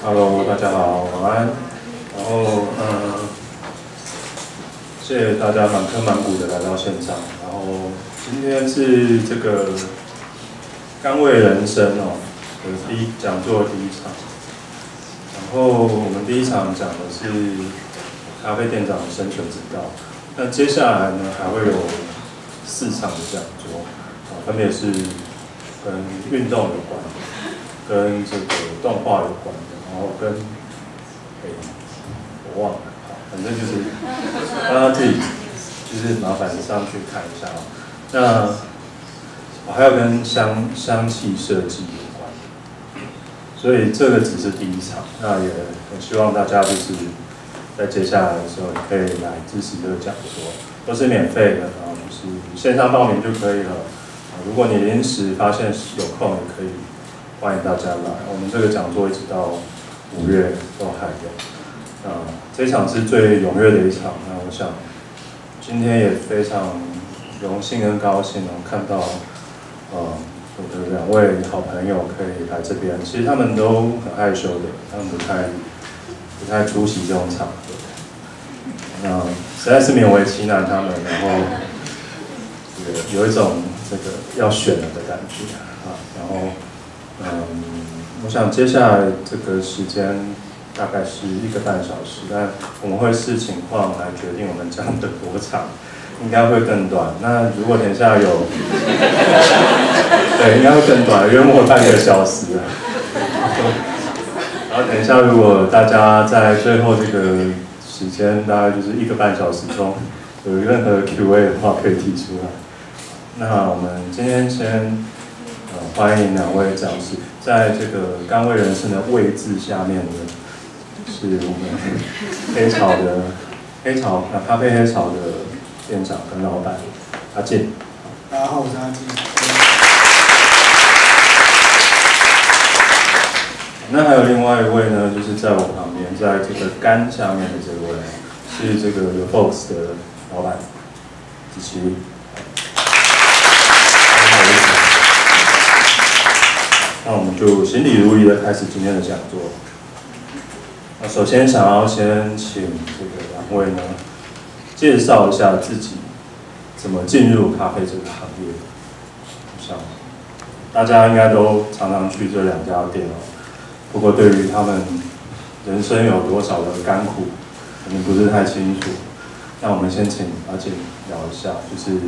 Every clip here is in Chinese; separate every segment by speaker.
Speaker 1: Hello，大家好，晚安。然后，嗯，谢谢大家满坑满谷的来到现场。然后，今天是这个甘味人生哦的第一讲座第一场。然后，我们第一场讲的是咖啡店长的生存之道。那接下来呢，还会有四场的讲座，啊，分别是跟运动有关，跟这个动画有关的，然后跟，哎，我忘了，反正就是大家自己就是麻烦上去看一下哦。那我还要跟香香气设计有关，所以这个只是第一场，那也很希望大家就是在接下来的时候可以来支持这个讲座，都是免费的啊，就是线上报名就可以了。如果你临时发现有空，也可以欢迎大家来。我们这个讲座一直到五月都还有。啊，这场是最踊跃的一场。那我想今天也非常荣幸跟高兴能看到，呃，我的两位好朋友可以来这边。其实他们都很害羞的，他们不太不太出席这种场合。那实在是勉为其难他们，然后有有一种这个要选了的感觉啊。然后，嗯，我想接下来这个时间大概是一个半小时，但我们会视情况来决定我们讲的多长，应该会更短。那如果等下有，对，应该会更短，约莫半个小时。然后等一下，如果大家在最后这个时间，大概就是一个半小时中，有任何 Q&A 的话，可以提出来。那我们今天先欢迎两位讲师，在这个甘味人生的位置下面呢，是我们黑草的黑草啊咖啡黑草的店长跟老板阿健。
Speaker 2: 大家好，我是阿健。
Speaker 1: 那还有另外一位呢，就是在我旁边，在这个杆下面的这位，是这个 The Fox 的老板子琪。那我们就行礼如仪的开始今天的讲座。那首先想要先请这个两位呢，介绍一下自己怎么进入咖啡这个行业。我想大家应该都常常去这两家店哦。不过对于他们人生有多少的甘苦，可能不是太清楚。那我们先请阿姐聊一下，就是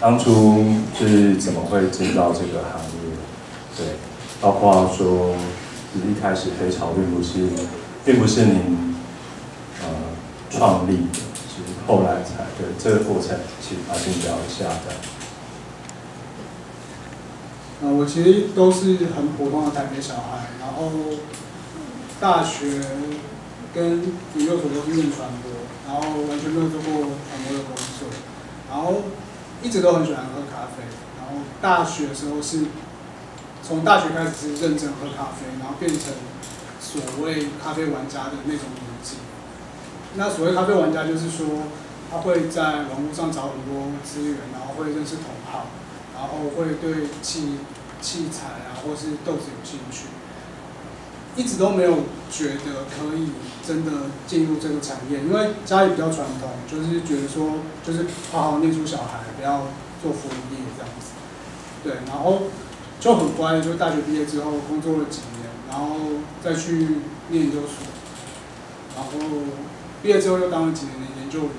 Speaker 1: 当初就是怎么会进到这个行业？对，包括说，一开始黑潮并不是，并不是你呃创立的，是后来才对这个过程，请阿姐聊一下的。
Speaker 2: 啊，我其实都是很普通的台北小孩，然后大学跟研究所都是念传播，然后完全没有做过传播的工作，然后一直都很喜欢喝咖啡，然后大学的时候是从大学开始是认真喝咖啡，然后变成所谓咖啡玩家的那种年纪。那所谓咖啡玩家就是说，他会在网络上找很多资源，然后会认识同好。然后会对器器材啊，或是豆子有兴趣，一直都没有觉得可以真的进入这个产业，因为家里比较传统，就是觉得说，就是好好念书，小孩不要做服务业这样子。对，然后就很乖，就大学毕业之后工作了几年，然后再去念研究所，然后毕业之后又当了几年的研究员。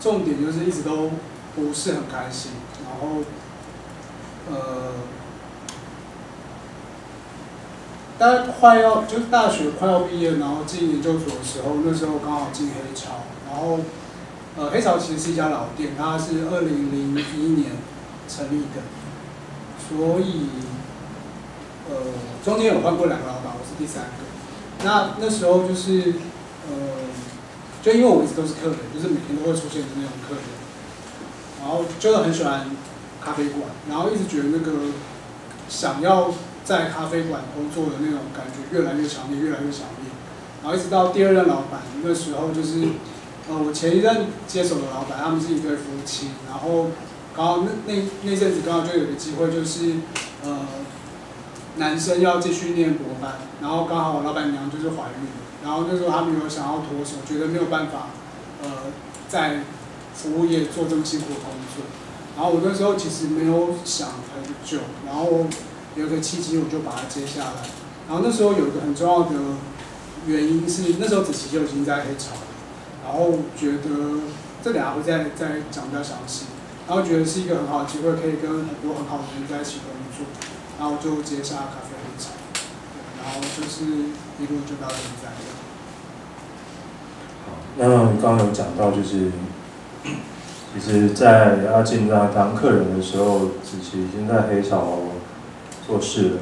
Speaker 2: 重点就是一直都不是很开心。然后，呃，大概快要就是大学快要毕业，然后进研究所的时候，那时候刚好进黑潮，然后，呃，黑潮其实是一家老店，它是二零零一年成立的，所以，呃，中间有换过两个老板，我是第三个。那那时候就是，呃，就因为我一直都是客人，就是每天都会出现的那种客人，然后就很喜欢。咖啡馆，然后一直觉得那个想要在咖啡馆工作的那种感觉越来越强烈，越来越强烈。然后一直到第二任老板那时候，就是呃我前一任接手的老板，他们是一对夫妻，然后然后那那那阵子刚好就有个机会，就是呃男生要继续念博班，然后刚好老板娘就是怀孕，然后那时候他没有想要脱手，觉得没有办法，呃，在服务业做这么辛苦的工作。然后我那时候其实没有想很久，然后有个契机我就把它接下来。然后那时候有一个很重要的原因是，那时候子琪就已经在黑潮，然后觉得这俩会再再讲比较详细，然后觉得是一个很好的机会，可以跟很多很好的人在一起工作，然后就接下咖啡黑潮，然后就是一路就到现在。
Speaker 1: 好，那刚刚有讲到就是。其实，在阿进在当客人的时候，子琪已经在黑潮做事了，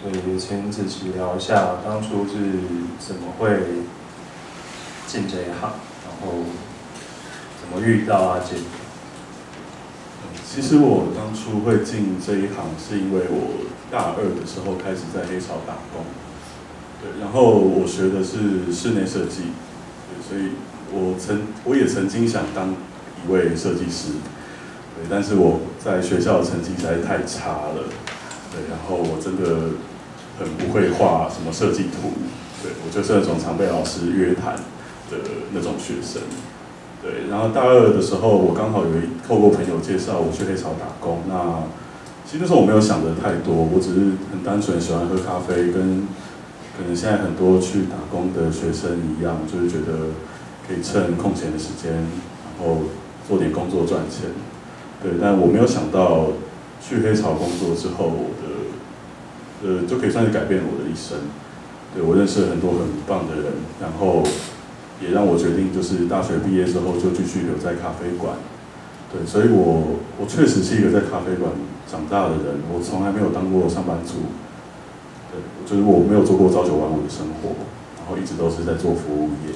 Speaker 1: 所以也请子琪聊一下当初是怎么会进这一行，然后怎么遇到阿进。
Speaker 3: 其实我当初会进这一行，是因为我大二的时候开始在黑潮打工，对，然后我学的是室内设计，对，所以我曾我也曾经想当。一位设计师，对，但是我在学校的成绩实在太差了，对，然后我真的很不会画什么设计图，对我就是那种常被老师约谈的那种学生，对，然后大二的时候，我刚好有一透过朋友介绍我去黑潮打工，那其实那时候我没有想的太多，我只是很单纯喜欢喝咖啡，跟可能现在很多去打工的学生一样，就是觉得可以趁空闲的时间，然后。做点工作赚钱，对，但我没有想到去黑潮工作之后我的，呃，就可以算是改变了我的一生。对我认识了很多很棒的人，然后也让我决定就是大学毕业之后就继续留在咖啡馆。对，所以我我确实是一个在咖啡馆长大的人，我从来没有当过上班族。对，就是我没有做过朝九晚五的生活，然后一直都是在做服务业。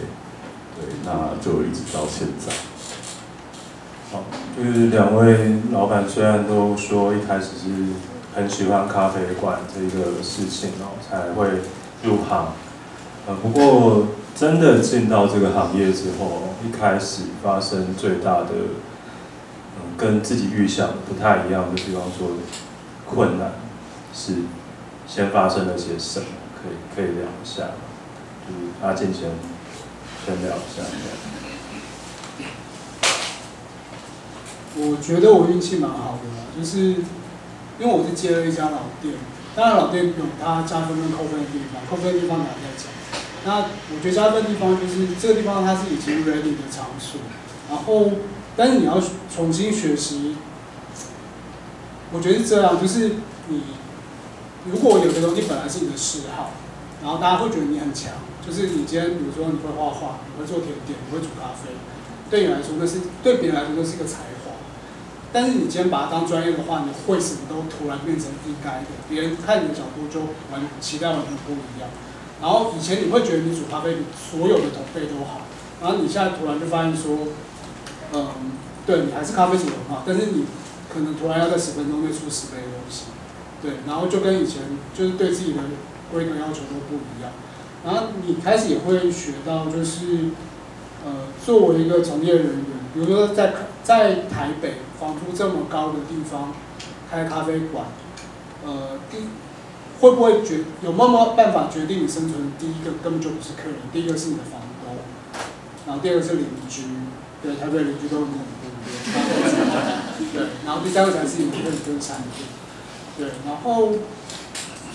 Speaker 3: 对，那就一直到现在。
Speaker 1: 好，就是两位老板虽然都说一开始是很喜欢咖啡馆这个事情哦，才会入行。呃，不过真的进到这个行业之后，一开始发生最大的，嗯，跟自己预想不太一样的，比方说困难，是先发生了些什么？可以可以聊一下，就是阿健先先聊一下。
Speaker 2: 我觉得我运气蛮好的，就是因为我是接了一家老店，当然老店有它加分跟扣分的地方，扣分的地方哪在讲？那我觉得加分地方就是这个地方它是已经 ready 的场所，然后但是你要重新学习，我觉得是这样，就是你如果有的东西本来是你的嗜好，然后大家会觉得你很强，就是你今天比如说你会画画，你会做甜点，你会煮咖啡，对你来说那是对别人来说那是一个才华。但是你今天把它当专业的话，你会什么都突然变成应该的，别人看你的角度就完期待完全不一样。然后以前你会觉得你煮咖啡比所有的同辈都好，然后你现在突然就发现说，嗯，对你还是咖啡煮的很好，但是你可能突然要在十分钟内出十杯东西，对，然后就跟以前就是对自己的规格要求都不一样。然后你开始也会学到，就是呃，作为一个从业人员，比如说在在台北。房租这么高的地方开咖啡馆，呃，第会不会决有没有办法决定你生存？第一个根本就不是客人，第一个是你的房东，然后第二个是邻居，对，台北邻居都很恐怖，对，然后第三个才是你的本身产品，对，然后，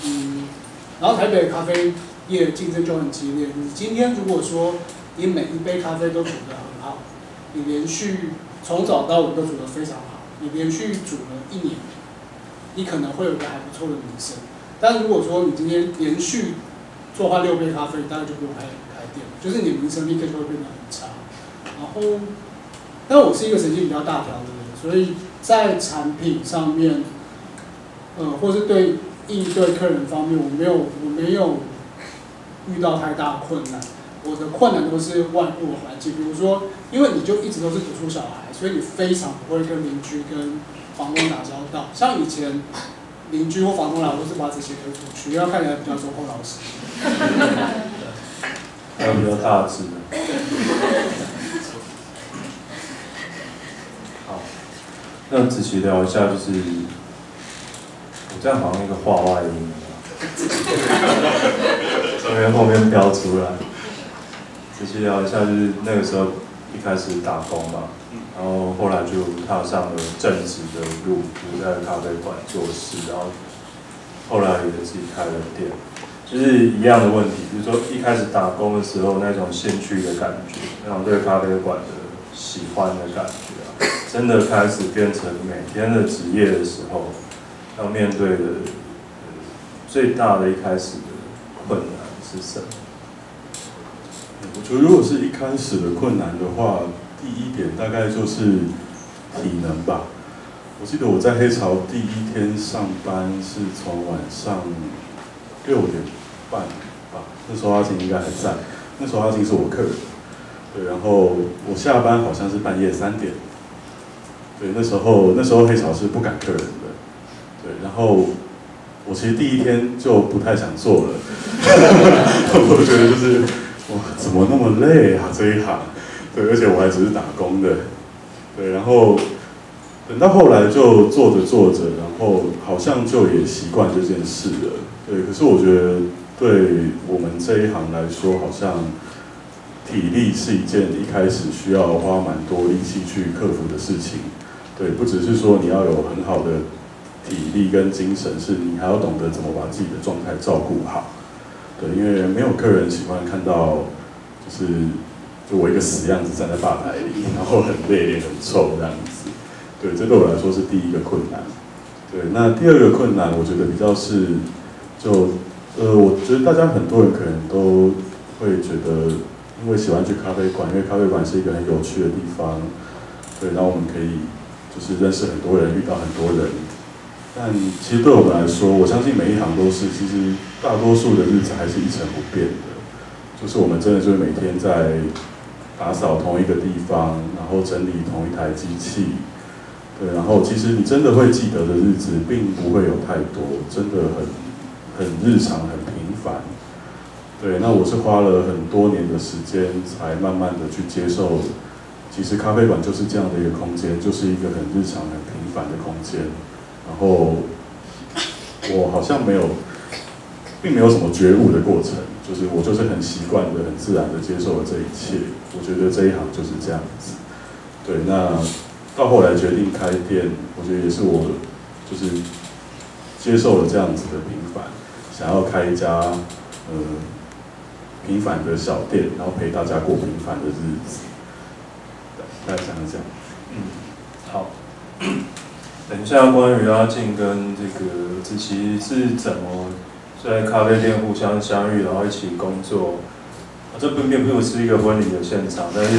Speaker 2: 嗯，然后台北的咖啡业竞争就很激烈。你今天如果说你每一杯咖啡都煮得很好，你连续。从早到晚都煮得非常好，你连续煮了一年，你可能会有个还不错的名声。但如果说你今天连续做坏六杯咖啡，大概就不用开开店，就是你名声立刻就会变得很差。然后，但我是一个神经比较大条的人，所以在产品上面，呃，或是对应对客人方面，我没有我没有遇到太大困难。我的困难都是外部的环境，比如说，因为你就一直都是读书小孩，所以你非常不会跟邻居、跟房东打交道。像以前邻居或房东来，我都是把这些推出去，要看起来比较忠厚老实。
Speaker 1: 还有比较大只的。好，那仔细聊一下，就是我这样好像一个话外音。从面后面标出来。仔细聊一下，就是那个时候一开始打工嘛，然后后来就踏上了正职的路，就在咖啡馆做事，然后后来也自己开了店，就是一样的问题，比如说一开始打工的时候那种兴趣的感觉，那种对咖啡馆的喜欢的感觉啊，真的开始变成每天的职业的时候，要面对的最大的一开始的困难是什么？
Speaker 3: 我觉得如果是一开始的困难的话，第一点大概就是体能吧。我记得我在黑潮第一天上班是从晚上六点半吧，那时候阿晴应该还在，那时候阿晴是我客人，对，然后我下班好像是半夜三点，对，那时候那时候黑潮是不赶客人的，对，然后我其实第一天就不太想做了，我觉得就是哇，怎么那么累啊这一行，对，而且我还只是打工的，对，然后。等到后来就做着做着，然后好像就也习惯这件事了。对，可是我觉得对我们这一行来说，好像体力是一件一开始需要花蛮多力气去克服的事情。对，不只是说你要有很好的体力跟精神，是你还要懂得怎么把自己的状态照顾好。对，因为没有客人喜欢看到，就是就我一个死样子站在吧台里，然后很累，脸很臭这样子。对，这对我来说是第一个困难。对，那第二个困难，我觉得比较是，就呃，我觉得大家很多人可能都会觉得，因为喜欢去咖啡馆，因为咖啡馆是一个很有趣的地方。对，然后我们可以就是认识很多人，遇到很多人。但其实对我们来说，我相信每一行都是，其实大多数的日子还是一成不变的。就是我们真的就是每天在打扫同一个地方，然后整理同一台机器。对，然后其实你真的会记得的日子，并不会有太多，真的很很日常、很平凡。对，那我是花了很多年的时间，才慢慢的去接受，其实咖啡馆就是这样的一个空间，就是一个很日常、很平凡的空间。然后我好像没有，并没有什么觉悟的过程，就是我就是很习惯的、很自然的接受了这一切。我觉得这一行就是这样子。对，那。到后来决定开店，我觉得也是我就是接受了这样子的平凡，想要开一家呃平凡的小店，然后陪大家过平凡的日子。大家想一想，
Speaker 1: 嗯，好。等一下，关于阿静跟这个子琪是怎么在咖啡店互相相遇，然后一起工作。这并并不是一个婚礼的现场，但是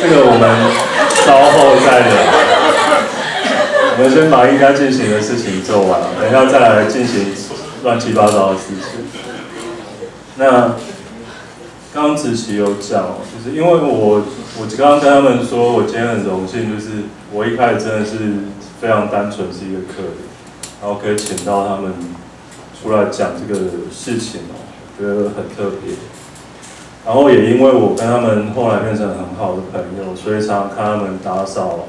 Speaker 1: 这个我们。稍后再聊，我们先把应该进行的事情做完，等一下再来进行乱七八糟的事情。那刚刚子琪有讲，就是因为我我刚刚跟他们说，我今天很荣幸，就是我一开始真的是非常单纯是一个客人，然后可以请到他们出来讲这个事情哦，觉得很特别。然后也因为我跟他们后来变成很好的朋友，所以常常看他们打扫、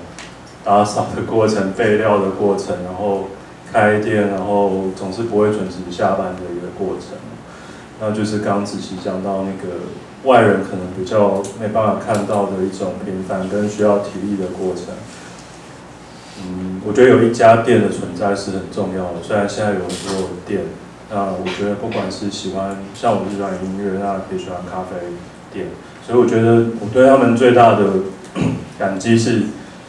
Speaker 1: 打扫的过程、备料的过程，然后开店，然后总是不会准时下班的一个过程。那就是刚仔细讲到那个外人可能比较没办法看到的一种平凡跟需要体力的过程。嗯，我觉得有一家店的存在是很重要的，虽然现在有很多店。那我觉得，不管是喜欢像我喜欢音乐，那也喜欢咖啡店，所以我觉得我对他们最大的感激是，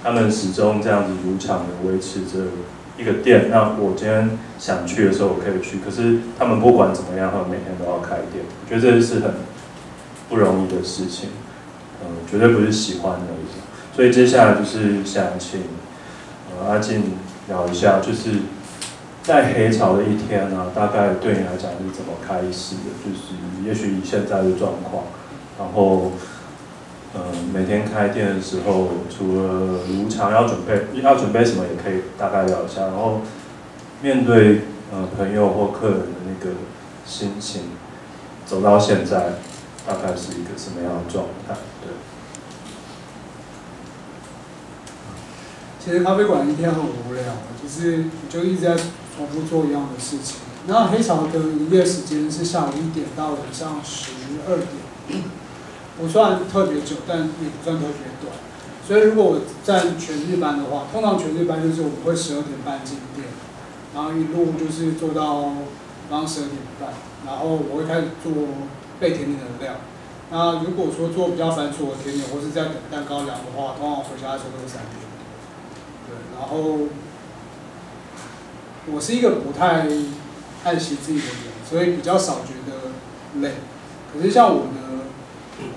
Speaker 1: 他们始终这样子如常的维持着一个店。那我今天想去的时候，我可以去。可是他们不管怎么样，他们每天都要开店。我觉得这是很不容易的事情，嗯，绝对不是喜欢的。所以接下来就是想请阿静聊一下，就是。在黑潮的一天呢，大概对你来讲是怎么开始的？就是也许以现在的状况，然后，呃，每天开店的时候，除了如常要准备要准备什么，也可以大概聊一下。然后，面对呃朋友或客人的那个心情，走到现在，大概是一个什么样的状态？对。
Speaker 2: 其实咖啡馆一天很无聊，就是就一直在。重复做一样的事情。那黑潮的营业时间是下午一点到晚上十二点，不算特别久，但也不算特别短。所以如果我站全日班的话，通常全日班就是我们会十二点半进店，然后一路就是做到晚上十二点半，然后我会开始做备甜点的料。那如果说做比较繁琐的甜点，或是在等蛋糕凉的话，通常回家的时候都是三点。对，然后我是一个不太爱惜自己的人，所以比较少觉得累。可是像我的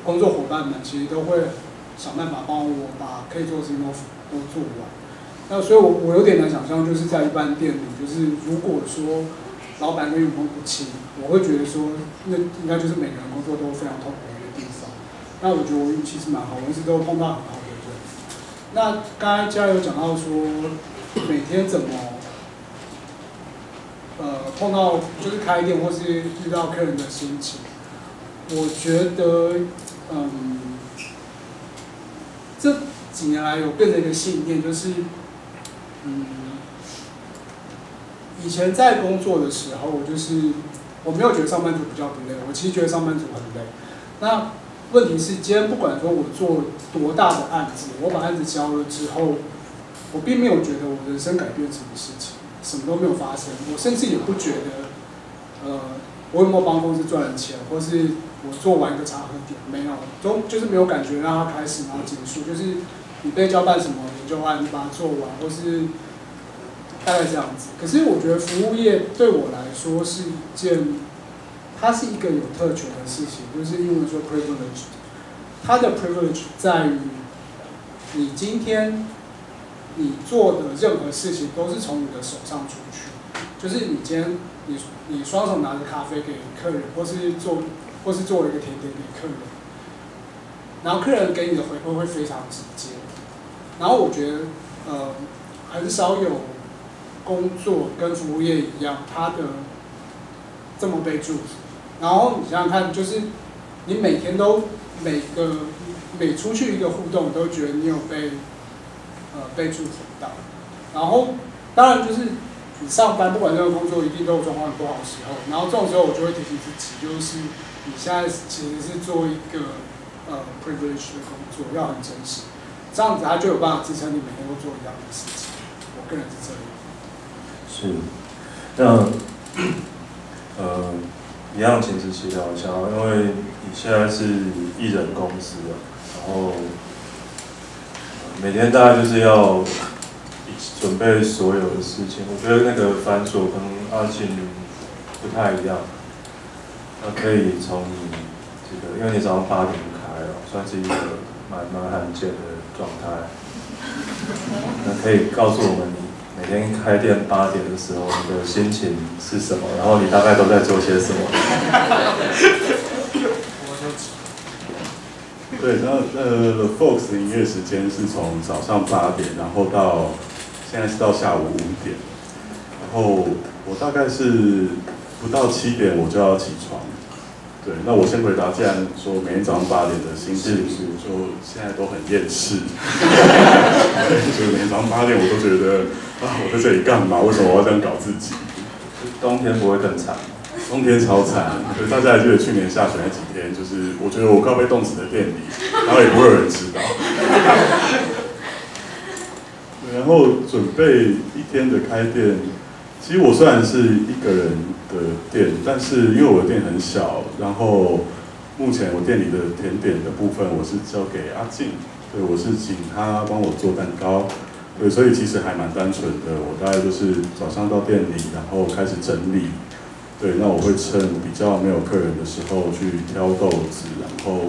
Speaker 2: 工作伙伴们，其实都会想办法帮我把可以做的事情都都做完。那所以我我有点难想象，就是在一般店里，就是如果说老板跟员工不亲，我会觉得说，那应该就是每个人工作都非常痛苦的一个地方。那我觉得我运气是蛮好，我一直都碰到很好的人。那刚才嘉有讲到说，每天怎么，呃，碰到就是开店或是遇到客人的心情，我觉得，嗯，这几年来有变成一个信念，就是，嗯，以前在工作的时候，就是我没有觉得上班族比较不累，我其实觉得上班族很累。那问题是，今天不管说我做多大的案子，我把案子交了之后，我并没有觉得我人生改变什么事情，什么都没有发生。我甚至也不觉得，呃，我有没有帮公司赚了钱，或是我做完一个茶喝点，没有，都就是没有感觉让它开始然后结束，就是你被交办什么研究案，你把它做完，或是大概这样子。可是我觉得服务业对我来说是一件。它是一个有特权的事情，就是英文说 privilege。它的 privilege 在于，你今天你做的任何事情都是从你的手上出去，就是你今天你你双手拿着咖啡给客人，或是做或是做了一个甜点给客人，然后客人给你的回馈会非常直接。然后我觉得，呃，很少有工作跟服务业一样，它的这么被注视。然后你想想看，就是你每天都每个每出去一个互动，都觉得你有被呃被祝福到。然后当然就是你上班不管这个工作，一定都有状况不好的时候。然后这种时候，我就会提醒自己，就是你现在其实是做一个呃 privilege 的工作，要很真实，这样子他就有办法支撑你每天都做一样的事情。我个人是这
Speaker 1: 样。是，那呃。一样请辞协调一下，因为你现在是艺人公司啊，然后每天大概就是要准备所有的事情。我觉得那个繁琐跟阿信不太一样。那可以从你这个，因为你早上八点开了，算是一个蛮蛮罕见的状态。那可以告诉我们你。每天开店八点的时候，你的心情是什么？然后你大概都在做些什么？
Speaker 3: 对，那呃，The Fox 的营业时间是从早上八点，然后到现在是到下午五点，然后我大概是不到七点我就要起床。对，那我先回答，既然说每天早上八点的心情，就现在都很厌世，所以每天早上八点我都觉得啊，我在这里干嘛？为什么我要这样搞自己？
Speaker 1: 冬天不会更惨
Speaker 3: 冬天超惨，可是大家还记得去年下雪那几天，就是我觉得我快被冻死在店里，然后也不会有人知道。然后准备一天的开店。其实我虽然是一个人的店，但是因为我的店很小，然后目前我店里的甜点的部分我是交给阿静，对，我是请他帮我做蛋糕，对，所以其实还蛮单纯的。我大概就是早上到店里，然后开始整理，对，那我会趁比较没有客人的时候去挑豆子，然后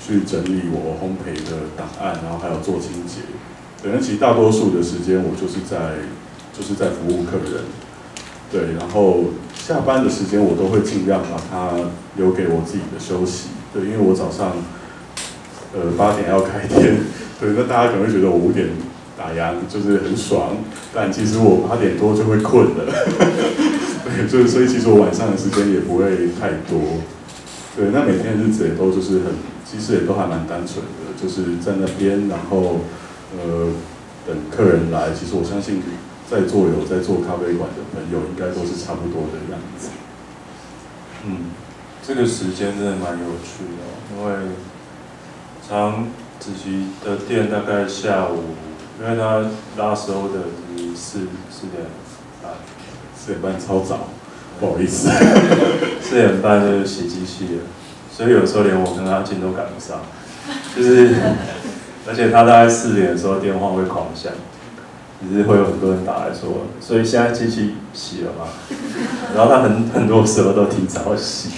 Speaker 3: 去整理我烘焙的档案，然后还有做清洁。对，那其实大多数的时间我就是在就是在服务客人。对，然后下班的时间我都会尽量把它留给我自己的休息。对，因为我早上，呃，八点要开店。对，那大家可能会觉得我五点打烊就是很爽，但其实我八点多就会困了。对，所以所以其实我晚上的时间也不会太多。对，那每天日子也都就是很，其实也都还蛮单纯的，就是在那边，然后呃等客人来。其实我相信。在座有在做咖啡馆的朋友，应该都是差不多的样子。
Speaker 1: 嗯，这个时间真的蛮有趣的，因为常子琪的店大概下午，因为他拉收的是四四点，
Speaker 3: 四点半超早，不好意思。
Speaker 1: 四点半就是洗机器了，所以有时候连我跟他进都赶不上，就是，而且他大概四点的时候电话会狂响，就是会有很多人打来说，所以现在机器洗了吗？然后他很很多时候都提早洗，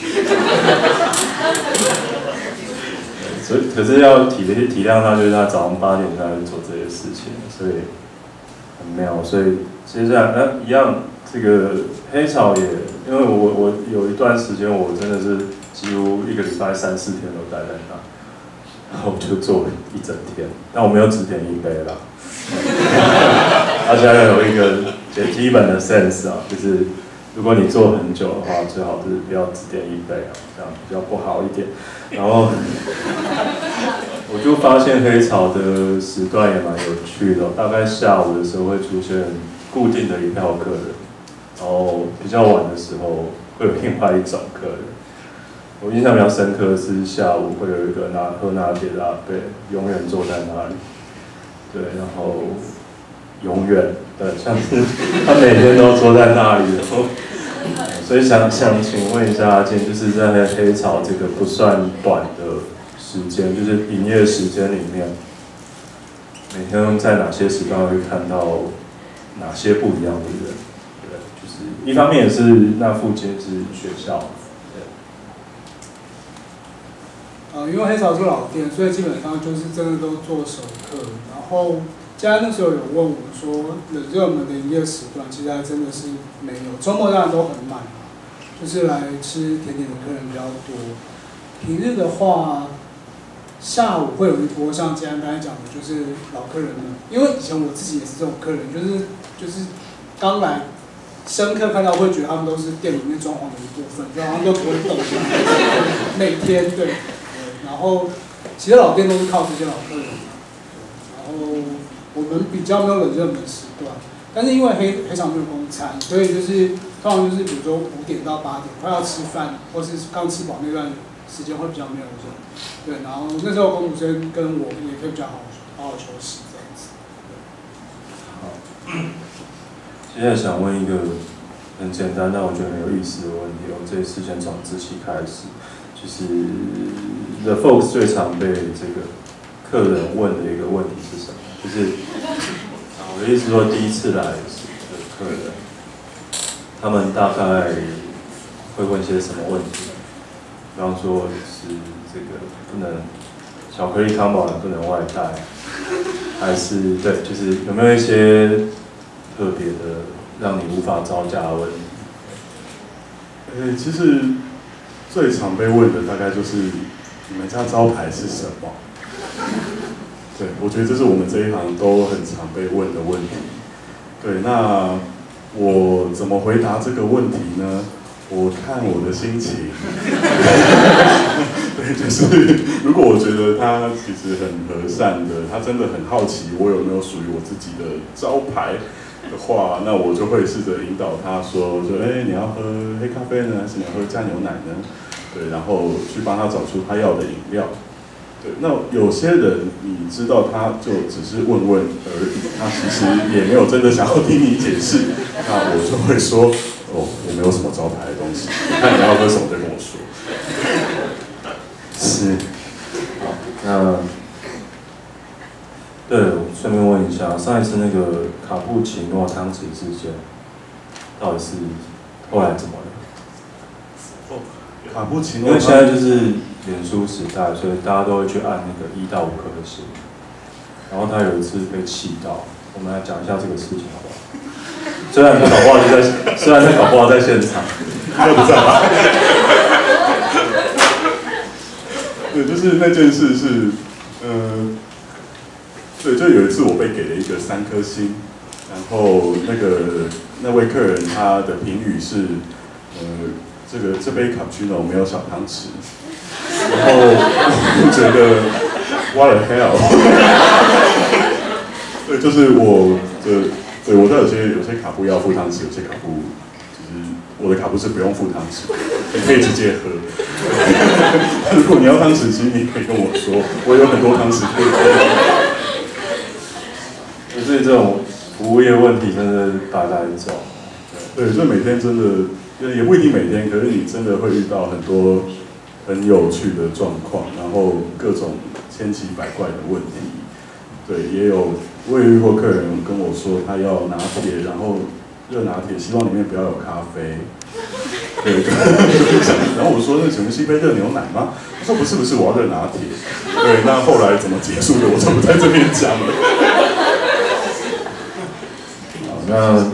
Speaker 1: 所以可是要体体谅他，就是他早上八点才会做这些事情，所以很妙。所以其实这样呃一样，这个黑草也，因为我我有一段时间我真的是几乎一个礼拜三四天都待在那，然后就做一整天，但我没有只点一杯啦。大家要有一个最基本的 sense 啊，就是如果你做很久的话，最好是不要只点一杯啊，这样比较不好一点。然后我就发现黑潮的时段也蛮有趣的，大概下午的时候会出现固定的一票客人，然后比较晚的时候会有另外一种客人。我印象比较深刻的是下午会有一个拿喝拿铁的阿伯，永远坐在那里，对，然后永远对，像是他每天都坐在那里，然后所以想想请问一下阿健，就是在黑潮这个不算短的时间，就是营业时间里面，每天在哪些时段会看到哪些不一样的人？一方面也是那附近是学校，
Speaker 2: 呃，因为黑潮是老店，所以基本上就是真的都做熟客。然后家那时候有问我们说，冷热门的营业时段，其实还真的是没有。周末当然都很满，就是来吃甜点的客人比较多。平日的话，下午会有一波像今天刚才讲的，就是老客人们，因为以前我自己也是这种客人，就是就是刚来。深刻看到会觉得他们都是店里面装潢的一部分，就好像都不会动。每天对，然后其实老店都是靠这些老客人，然后我们比较没有冷热门时段，但是因为黑黑场没有公餐，所以就是通常就是比如说五点到八点快要吃饭或是刚吃饱那段时间会比较没有人，对，然后那时候工读生跟我也可以比较好好好休息这样子。
Speaker 1: 好。现在想问一个很简单但我觉得很有意思的问题。我这次先从自己开始，就是 The Folks 最常被这个客人问的一个问题是什么？就是，我的意思说，第一次来的客人，他们大概会问些什么问题？比方说是这个不能巧克力康宝不能外带，还是对，就是有没有一些？特别的让你无法招架的问题。
Speaker 3: 呃，其实最常被问的大概就是你们家招牌是什么？对，我觉得这是我们这一行都很常被问的问题。对，那我怎么回答这个问题呢？我看我的心情。对，就是如果我觉得他其实很和善的，他真的很好奇我有没有属于我自己的招牌。的话，那我就会试着引导他说：“说，哎，你要喝黑咖啡呢，还是你要喝加牛奶呢？”对，然后去帮他找出他要的饮料。对，那有些人你知道，他就只是问问而已，他其实也没有真的想要听你解释。那我就会说：“哦，我没有什么招牌的东西，看你要喝什么再跟我说。”
Speaker 1: 是，好，那。对，顺便问一下，上一次那个卡布奇诺汤匙事件，到底是后来怎么了？
Speaker 3: 哦，卡布奇诺，
Speaker 1: 因为现在就是脸书时代，所以大家都会去按那个一到五颗星。然后他有一次被气到，我们来讲一下这个事情好不好？虽然他搞不好就在，虽然他搞不好在现场，
Speaker 3: 那不在吧？对，就是那件事是，嗯。对，就有一次我被给了一个三颗星，然后那个那位客人他的评语是，呃，这个这杯卡布奇诺没有小汤匙，然后我觉得 what the hell，对，就是我的对，我知道有些有些卡布要付汤匙，有些卡布就是我的卡布是不用付汤匙，你可以直接喝。如果你要汤匙，其实你可以跟我说，我有很多汤匙可以喝。
Speaker 1: 所以这种服务业问题真的大大走。
Speaker 3: 对，所以每天真的，也不一定每天，可是你真的会遇到很多很有趣的状况，然后各种千奇百怪的问题。对，也有我也遇过客人跟我说，他要拿铁，然后热拿铁，希望里面不要有咖啡。对，然后我说那请问是一杯热牛奶吗？他说不是不是，我要热拿铁。对，那后来怎么结束的，我就不在这边讲了。
Speaker 1: 那呃，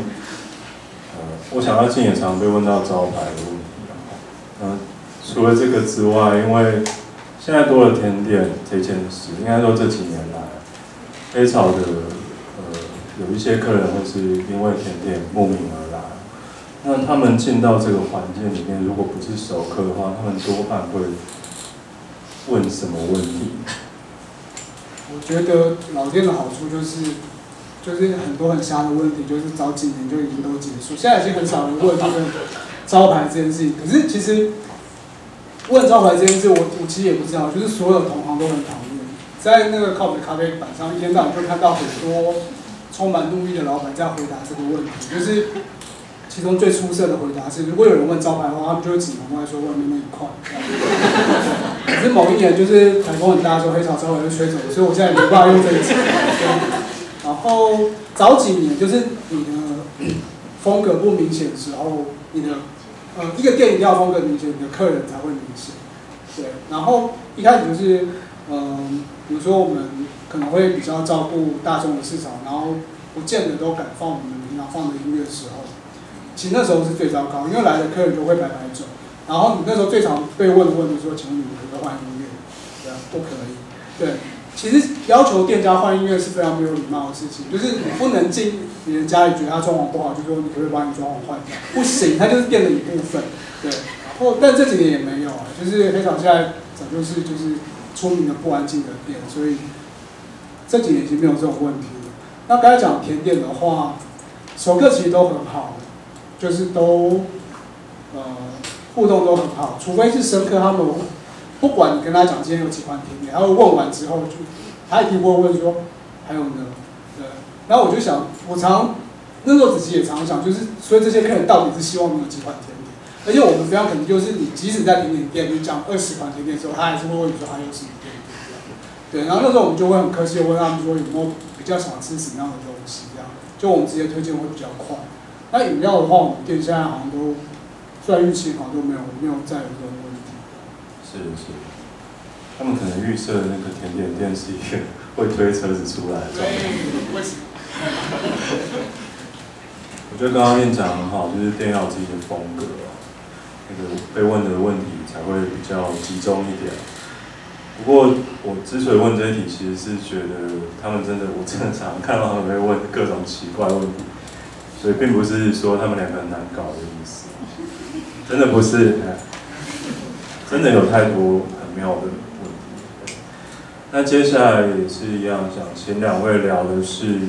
Speaker 1: 我想要进也常被问到招牌的问题，嗯，除了这个之外，因为现在多了甜点这件事，应该说这几年来，黑潮的呃有一些客人会是因为甜点慕名而来，那他们进到这个环境里面，如果不是熟客的话，他们多半会问什么问题？
Speaker 2: 我觉得老店的好处就是，就是很多很瞎的问题，就是早几年就已经都结束，现在已经很少人问这个招牌这件事情。可是其实问招牌这件事，我我其实也不知道，就是所有同行都很讨厌。在那个靠北咖啡板上，一天到晚就看到很多充满怒意的老板在回答这个问题，就是其中最出色的回答是，如果有人问招牌的话，他们就会指门外说外面那一块。可是某一年就是台风很大的时候，黑潮稍微就吹走了，所以我现在没办法用这一次。然后早几年就是你的风格不明显的时候，你的呃一个店一定要风格明显，你的客人才会明显。对，然后一开始就是嗯、比如说我们可能会比较照顾大众的市场，然后不见得都敢放我们平常放的音乐的时候，其实那时候是最糟糕，因为来的客人就会摆摆走。然后你那时候最常被问的问题说，请你们可不可以换音乐？对，不可以。对，其实要求店家换音乐是非常没有礼貌的事情，就是你不能进别人家里觉得他装潢不好，就说你可不可以把你装潢换掉？不行，它就是店的一部分。对，然后但这几年也没有啊，就是黑场现在早就是就是出名的不安静的店，所以这几年已经没有这种问题了。那刚才讲甜点的话，熟客其实都很好，就是都呃互动都很好，除非是生客，他们不管你跟他讲今天有几款甜点，他会问完之后就他一定会问说还有呢，对。然后我就想，我常那时候自己也常想，就是所以这些客人到底是希望你有几款甜点？而且我们非常肯定，就是你即使在甜点店，你讲二十款甜点的时候，他还是会问你说还有什么甜点。对，然后那时候我们就会很客气的问他们说有没有比较想吃什么样的东西，这样就我们直接推荐会比较快。那饮料的话，我们店现在好像都虽然运气好像都没有没有再有这种问。
Speaker 1: 是是，他们可能预设那个甜点店是一个会推车子出来的状？我觉得刚刚院长很好，就是店要有自己的风格哦，那个被问的问题才会比较集中一点。不过我之所以问这一题，其实是觉得他们真的，我真的常常看到他们被问各种奇怪问题，所以并不是说他们两个很难搞的意思，真的不是，哎真的有太多很妙的问题。那接下来也是一样，想请两位聊的是。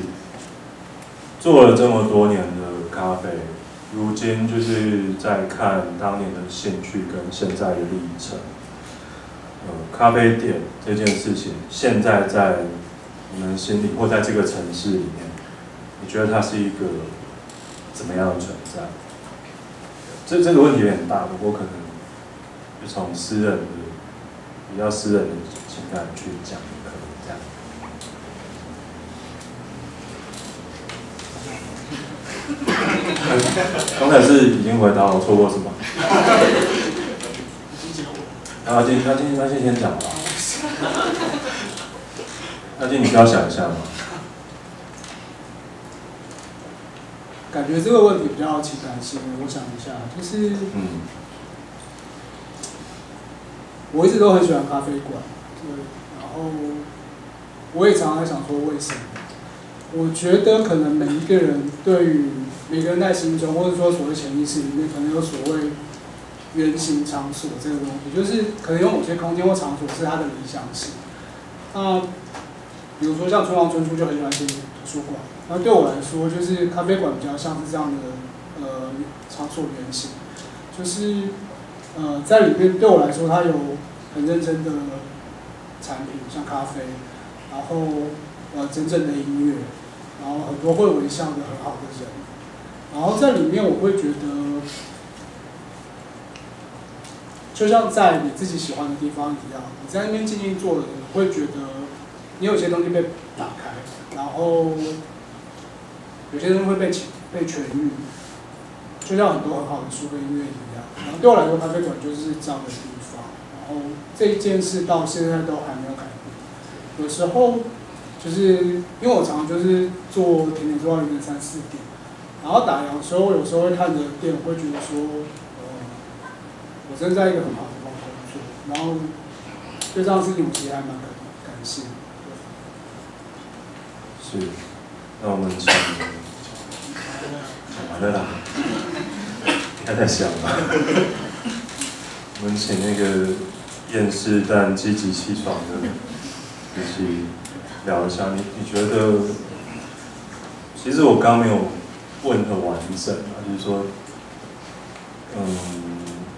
Speaker 1: 做了这么多年的咖啡，如今就是在看当年的兴趣跟现在的历程。呃，咖啡店这件事情，现在在你们心里或在这个城市里面，你觉得它是一个怎么样的存在？这这个问题有点大，不过可能就从私人的比较私人的情感去讲，可能这样。刚才是已经回答我错过什么？阿进，阿进，阿金先讲吧。阿进，你不要想一下吗。
Speaker 2: 感觉这个问题比较情感性，我想一下，就是
Speaker 1: 嗯
Speaker 2: 我一直都很喜欢咖啡馆，对，然后我也常常想说为什么？我觉得可能每一个人对于每个人在心中，或者说所谓潜意识里面，可能有所谓原型场所这个东西，就是可能有某些空间或场所是他的理想型。那比如说像春王春初就很喜欢写图书馆，那对我来说，就是咖啡馆比较像是这样的呃场所原型，就是呃在里面对我来说，它有很认真的产品，像咖啡，然后呃真正的音乐，然后很多会微笑的很好的人，然后在里面我会觉得，就像在你自己喜欢的地方一样，你在那边静静坐着，你会觉得你有些东西被打开，然后有些东西会被被痊愈，就像很多很好的书跟音乐一样。然后对我来说，咖啡馆就是这样的地方。然后这件事到现在都还没有改变。有时候就是因为我常常就是做甜点做到凌晨三四点，然后打烊的时候，有时候会看着店，会觉得说，呃，我真在一个很好的工作，然后对这样事情我其实还蛮感感谢。
Speaker 1: 是，那我们讲完了啦，太太香了。我们请那个厌世但积极气爽的一起聊一下。你你觉得，其实我刚没有问的完整啊，就是说，嗯，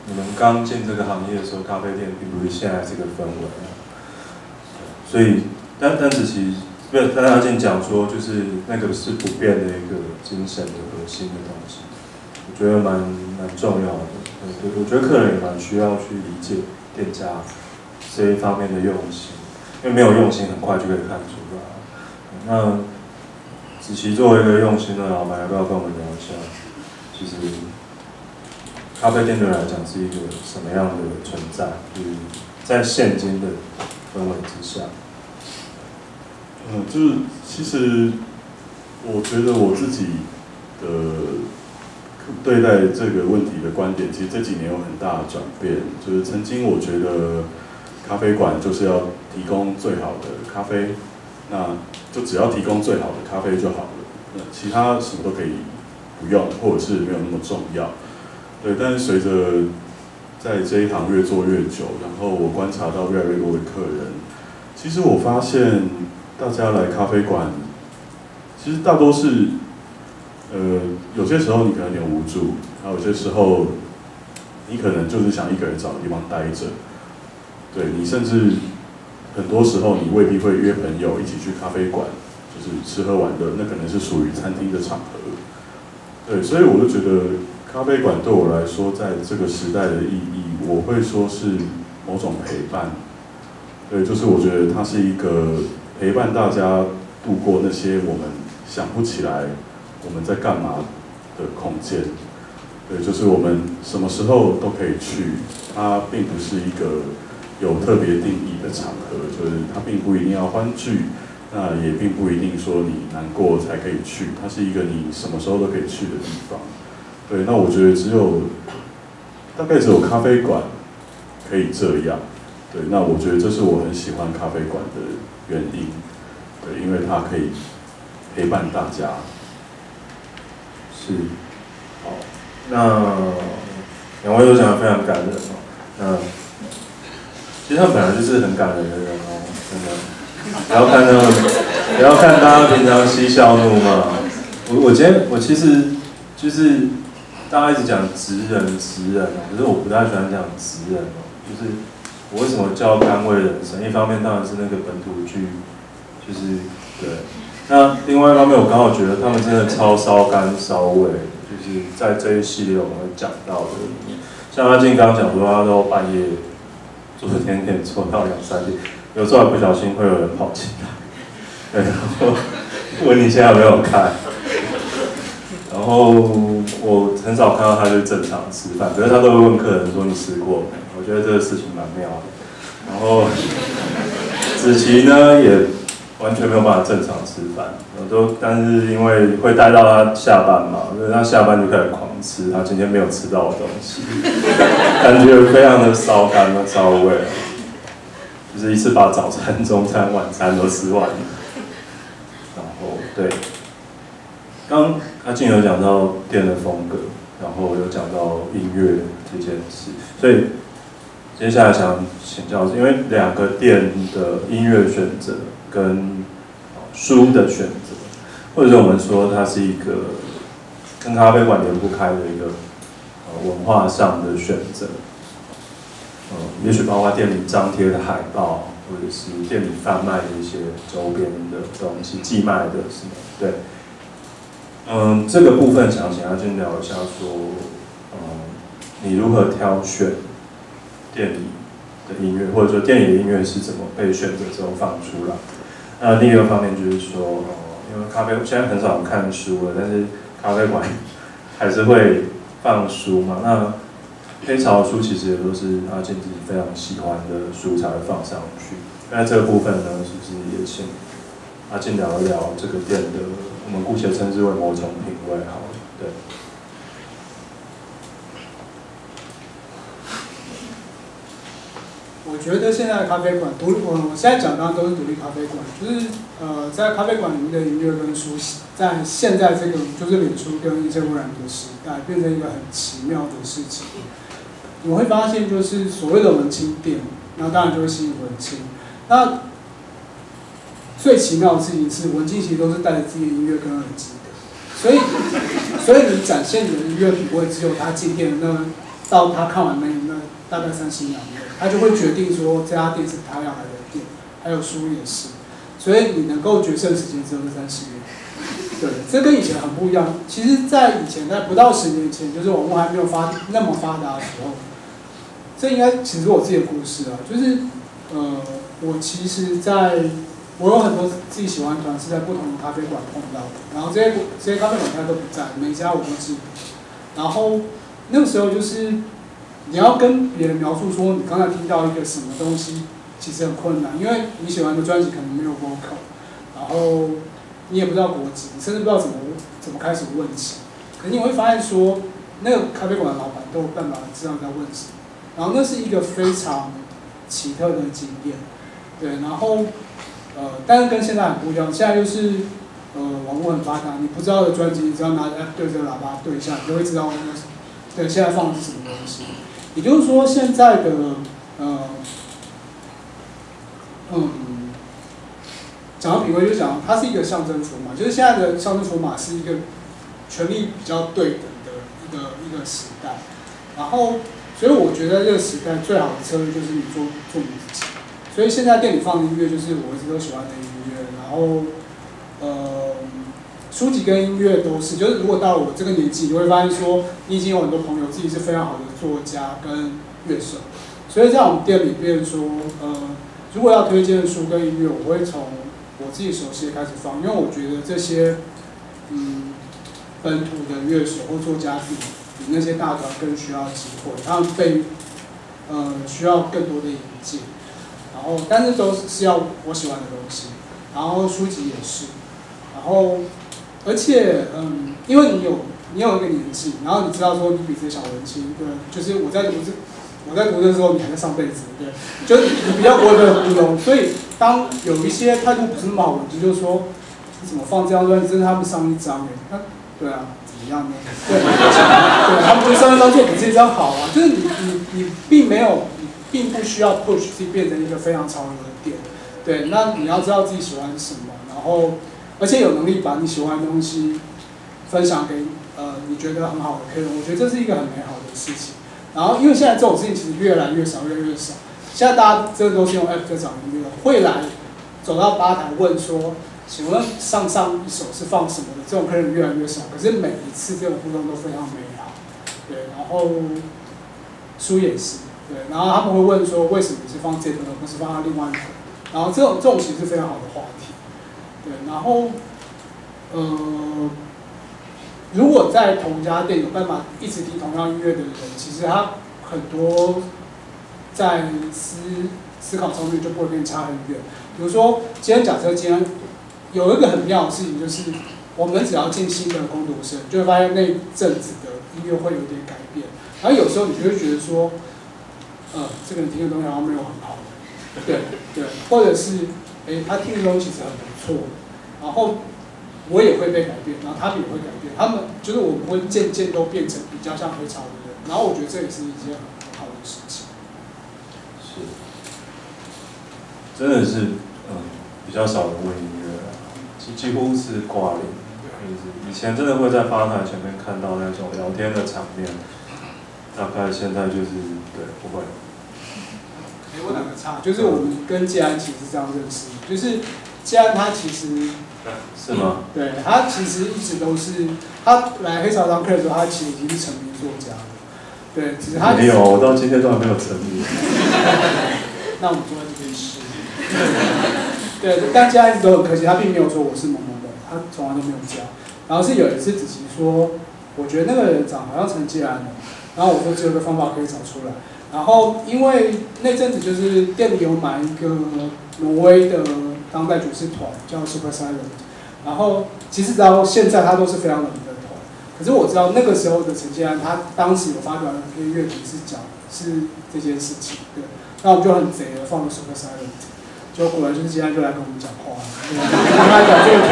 Speaker 1: 你们刚进这个行业的时候，咖啡店并不是现在这个氛围啊，所以，但但是其实。不是，但他先讲说，就是那个是不变的一个精神的核心的东西，我觉得蛮蛮重要的。对，我觉得客人也蛮需要去理解店家这一方面的用心，因为没有用心，很快就可以看出来。那子琪作为一个用心的老板，要不要跟我们聊一下？其实咖啡店对来讲是一个什么样的存在？就是在现今的氛围之下。
Speaker 3: 嗯，就是其实我觉得我自己的对待这个问题的观点，其实这几年有很大的转变。就是曾经我觉得咖啡馆就是要提供最好的咖啡，那就只要提供最好的咖啡就好了，其他什么都可以不用，或者是没有那么重要。对，但是随着在这一行越做越久，然后我观察到越来越多的客人，其实我发现。大家来咖啡馆，其实大多是，呃，有些时候你可能有点无助，还有些时候，你可能就是想一个人找个地方待着，对你甚至很多时候你未必会约朋友一起去咖啡馆，就是吃喝玩乐，那可能是属于餐厅的场合，对，所以我就觉得咖啡馆对我来说，在这个时代的意义，我会说是某种陪伴，对，就是我觉得它是一个。陪伴大家度过那些我们想不起来我们在干嘛的空间，对，就是我们什么时候都可以去。它并不是一个有特别定义的场合，就是它并不一定要欢聚，那也并不一定说你难过才可以去。它是一个你什么时候都可以去的地方。对，那我觉得只有大概只有咖啡馆可以这样。对，那我觉得这是我很喜欢咖啡馆的。原因，对，因为它可以陪伴大家。
Speaker 1: 是，好，那两位都讲的非常感人哦。那其实他本来就是很感人的人哦，真的。不要看他们，不要看大家平常嬉笑怒骂。我我今天我其实就是大家一直讲职人职人哦，可是我不太喜欢讲职人哦，就是。我为什么叫甘味人生？一方面当然是那个本土剧，就是对。那另外一方面，我刚好觉得他们真的超烧肝烧胃，就是在这一系列我们会讲到的。像阿静刚刚讲说，他都半夜做甜点做到两三点，有时候还不小心会有人跑进来，对，然后问你现在有没有开。然后我很少看到他就正常吃饭，可是他都会问客人说：“你吃过没？”我觉得这个事情蛮妙的，然后子琪呢也完全没有办法正常吃饭，我都但是因为会带到他下班嘛，所以他下班就开始狂吃，他今天没有吃到的东西，感觉非常的烧肝和烧胃，就是一次把早餐、中餐、晚餐都吃完。了，然后对，刚阿静有讲到店的风格，然后有讲到音乐这件事，所以。接下来想请教，因为两个店的音乐选择跟书的选择，或者是我们说它是一个跟咖啡馆连不开的一个呃文化上的选择。呃，也许包括店里张贴的海报，或者是店里贩卖的一些周边的东西，寄卖的什么，对。嗯，这个部分想请阿俊聊一下，说，嗯，你如何挑选店里的音乐，或者说电影的音乐是怎么被选择之后放出来？那另一个方面就是说，哦，因为咖啡现在很少看书了，但是咖啡馆还是会放书嘛。那黑潮书其实也都是阿健自己非常喜欢的书才会放上去。那这个部分呢，是不是也请阿健聊一聊这个店的？我们姑且称之为某种品味，好了，对。
Speaker 2: 我觉得现在的咖啡馆独，我我现在讲的都是独立咖啡馆，就是呃，在咖啡馆里面的音乐跟书，在现在这个就是脸书跟一些污染的时代，变成一个很奇妙的事情。我会发现，就是所谓的文青店，那当然就会吸引文青。那最奇妙的事情是，文青其实都是带着自己的音乐跟耳机的，所以，所以你展现你的音乐品味，只有他进店那到他看完那那大概三十秒内，他就会决定说这家店是他要来的店，还有书也是，所以你能够决胜时间只有这三十秒。对，这跟以前很不一样。其实，在以前，在不到十年前，就是网络还没有发那么发达的时候，这应该其实我自己的故事啊，就是呃，我其实，在我有很多自己喜欢的团是在不同的咖啡馆碰到的，然后这些这些咖啡馆现在都不在，每家我都记。然后那个时候就是你要跟别人描述说你刚才听到一个什么东西，其实很困难，因为你喜欢的专辑可能没有 vocal，然后你也不知道国籍，你甚至不知道怎么怎么开始问起。可你会发现说，那个咖啡馆的老板都有办法知道你在问什么，然后那是一个非常奇特的经验，对，然后。呃，但是跟现在很不一样，现在就是呃网络很发达，你不知道的专辑，你只要拿着对着喇叭对一下，你就会知道那个对现在放的是什么东西。也就是说，现在的呃嗯，讲到品味就讲它是一个象征筹码，就是现在的象征筹码是一个权力比较对等的一个一个时代。然后，所以我觉得这个时代最好的策略就是你做做你自己。所以现在店里放的音乐就是我一直都喜欢的音乐，然后，呃，书籍跟音乐都是，就是如果到了我这个年纪，你会发现说，你已经有很多朋友自己是非常好的作家跟乐手，所以在我们店里边说，呃，如果要推荐书跟音乐，我会从我自己熟悉的开始放，因为我觉得这些，嗯，本土的乐手或作家比比那些大团更需要机会，他们被，呃，需要更多的引进。然后，但是都是要我喜欢的东西，然后书籍也是，然后，而且，嗯，因为你有你有一个年纪，然后你知道说你比这些小文青，对，就是我在读这我在读的时候，你还在上辈子，对，就是你比较活得糊弄，所以当有一些态度不是那么好的，就是说你怎么放这张专辑，真的他们上一张哎，那对啊，怎么样呢？对，对，他们就上一张就比这张好啊，就是你你你并没有。你并不需要 push 自己变成一个非常潮流的店，对，那你要知道自己喜欢什么，然后而且有能力把你喜欢的东西分享给呃你觉得很好的客人，我觉得这是一个很美好的事情。然后因为现在这种事情其实越来越少，越来越少。现在大家真的都是用 app 在找音乐，会来走到吧台问说，请问上上一首是放什么的？这种客人越来越少。可是每一次这种互动都非常美好，对，然后书也是。对，然后他们会问说，为什么你是放这个，而不是放另外一个？然后这种这种其实是非常好的话题。对，然后，呃，如果在同家店有办法一直听同样音乐的人，其实他很多在思思考上面就不会变差很远。比如说，今天假设今天有一个很妙的事情，就是我们只要进新的工读生，就会发现那阵子的音乐会有点改变。然后有时候你就会觉得说。呃，这个人听的东西好像没有很好，对对，或者是，哎，他听的东西其实很错，然后我也会被改变，然后他们也会改变，他们就是我们会渐渐都变成比较像黑潮的人，然后我觉得这也是一件很好的事情。
Speaker 1: 是，真的是，嗯，比较少人问音乐，几几乎是挂零，就是以前真的会在吧台前面看到那种聊天的场面，大概现在就是对不会。
Speaker 2: 哎，我打个岔，就是我们跟季安其实是这样认识，就是季安他其实
Speaker 1: 是吗？
Speaker 2: 对他其实一直都是他来黑潮当客的时候，他其实已经是成名作家了。对，其实他
Speaker 1: 没有，我到今天都还没有成名。
Speaker 2: 那我们坐在这边吃。对，但季安一直都很客气，他并没有说我是某某的，他从来都没有讲。然后是有一次子琪说，我觉得那个人长好像陈继安的，然后我说只有个方法可以找出来。然后因为那阵子就是店里有买一个挪威的当代爵士团叫 Super Silent，然后其实到现在他都是非常有名的团。可是我知道那个时候的陈建安，他当时有发表一篇乐评是讲是这件事情，对。那我们就很贼的放了 Super Silent，就果然就是建安就来跟我们讲话，跟他讲这个团，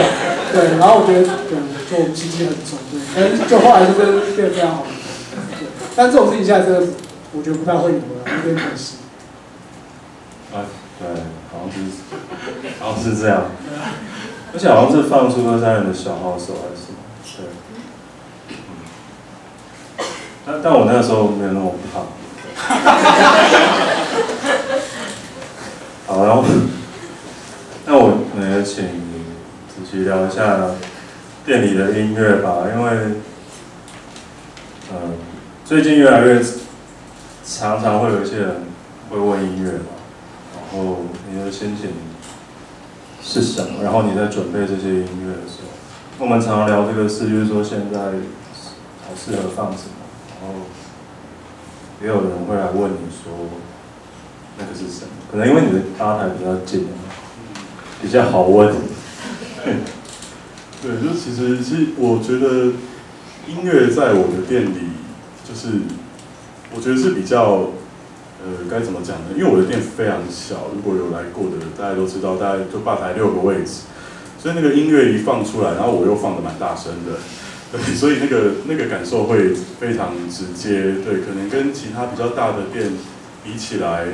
Speaker 2: 对。然后我觉得对，就我们心机很重，对。但就后来就真的变得非常好，对。但这种事情现在真的。我觉得不太会有了，有点可惜。
Speaker 1: 啊，对，好像是，好像是这样。而且好像是放出了三人的小号手还是什么？对。但但我那个时候没有那么胖。好，然后，那我们也请子琪聊一下店里的音乐吧，因为，嗯，最近越来越。常常会有一些人会问音乐，后你的心情是什么？然后你在准备这些音乐的时候，我们常常聊这个事，就是说现在好适合放什么，然后也有人会来问你说那个是什么？可能因为你的吧台比较近，比较好问。
Speaker 3: 对，就其实是我觉得音乐在我的店里就是。我觉得是比较，呃，该怎么讲呢？因为我的店非常小，如果有来过的大家都知道，大概就吧台六个位置，所以那个音乐一放出来，然后我又放的蛮大声的，对，所以那个那个感受会非常直接，对，可能跟其他比较大的店比起来，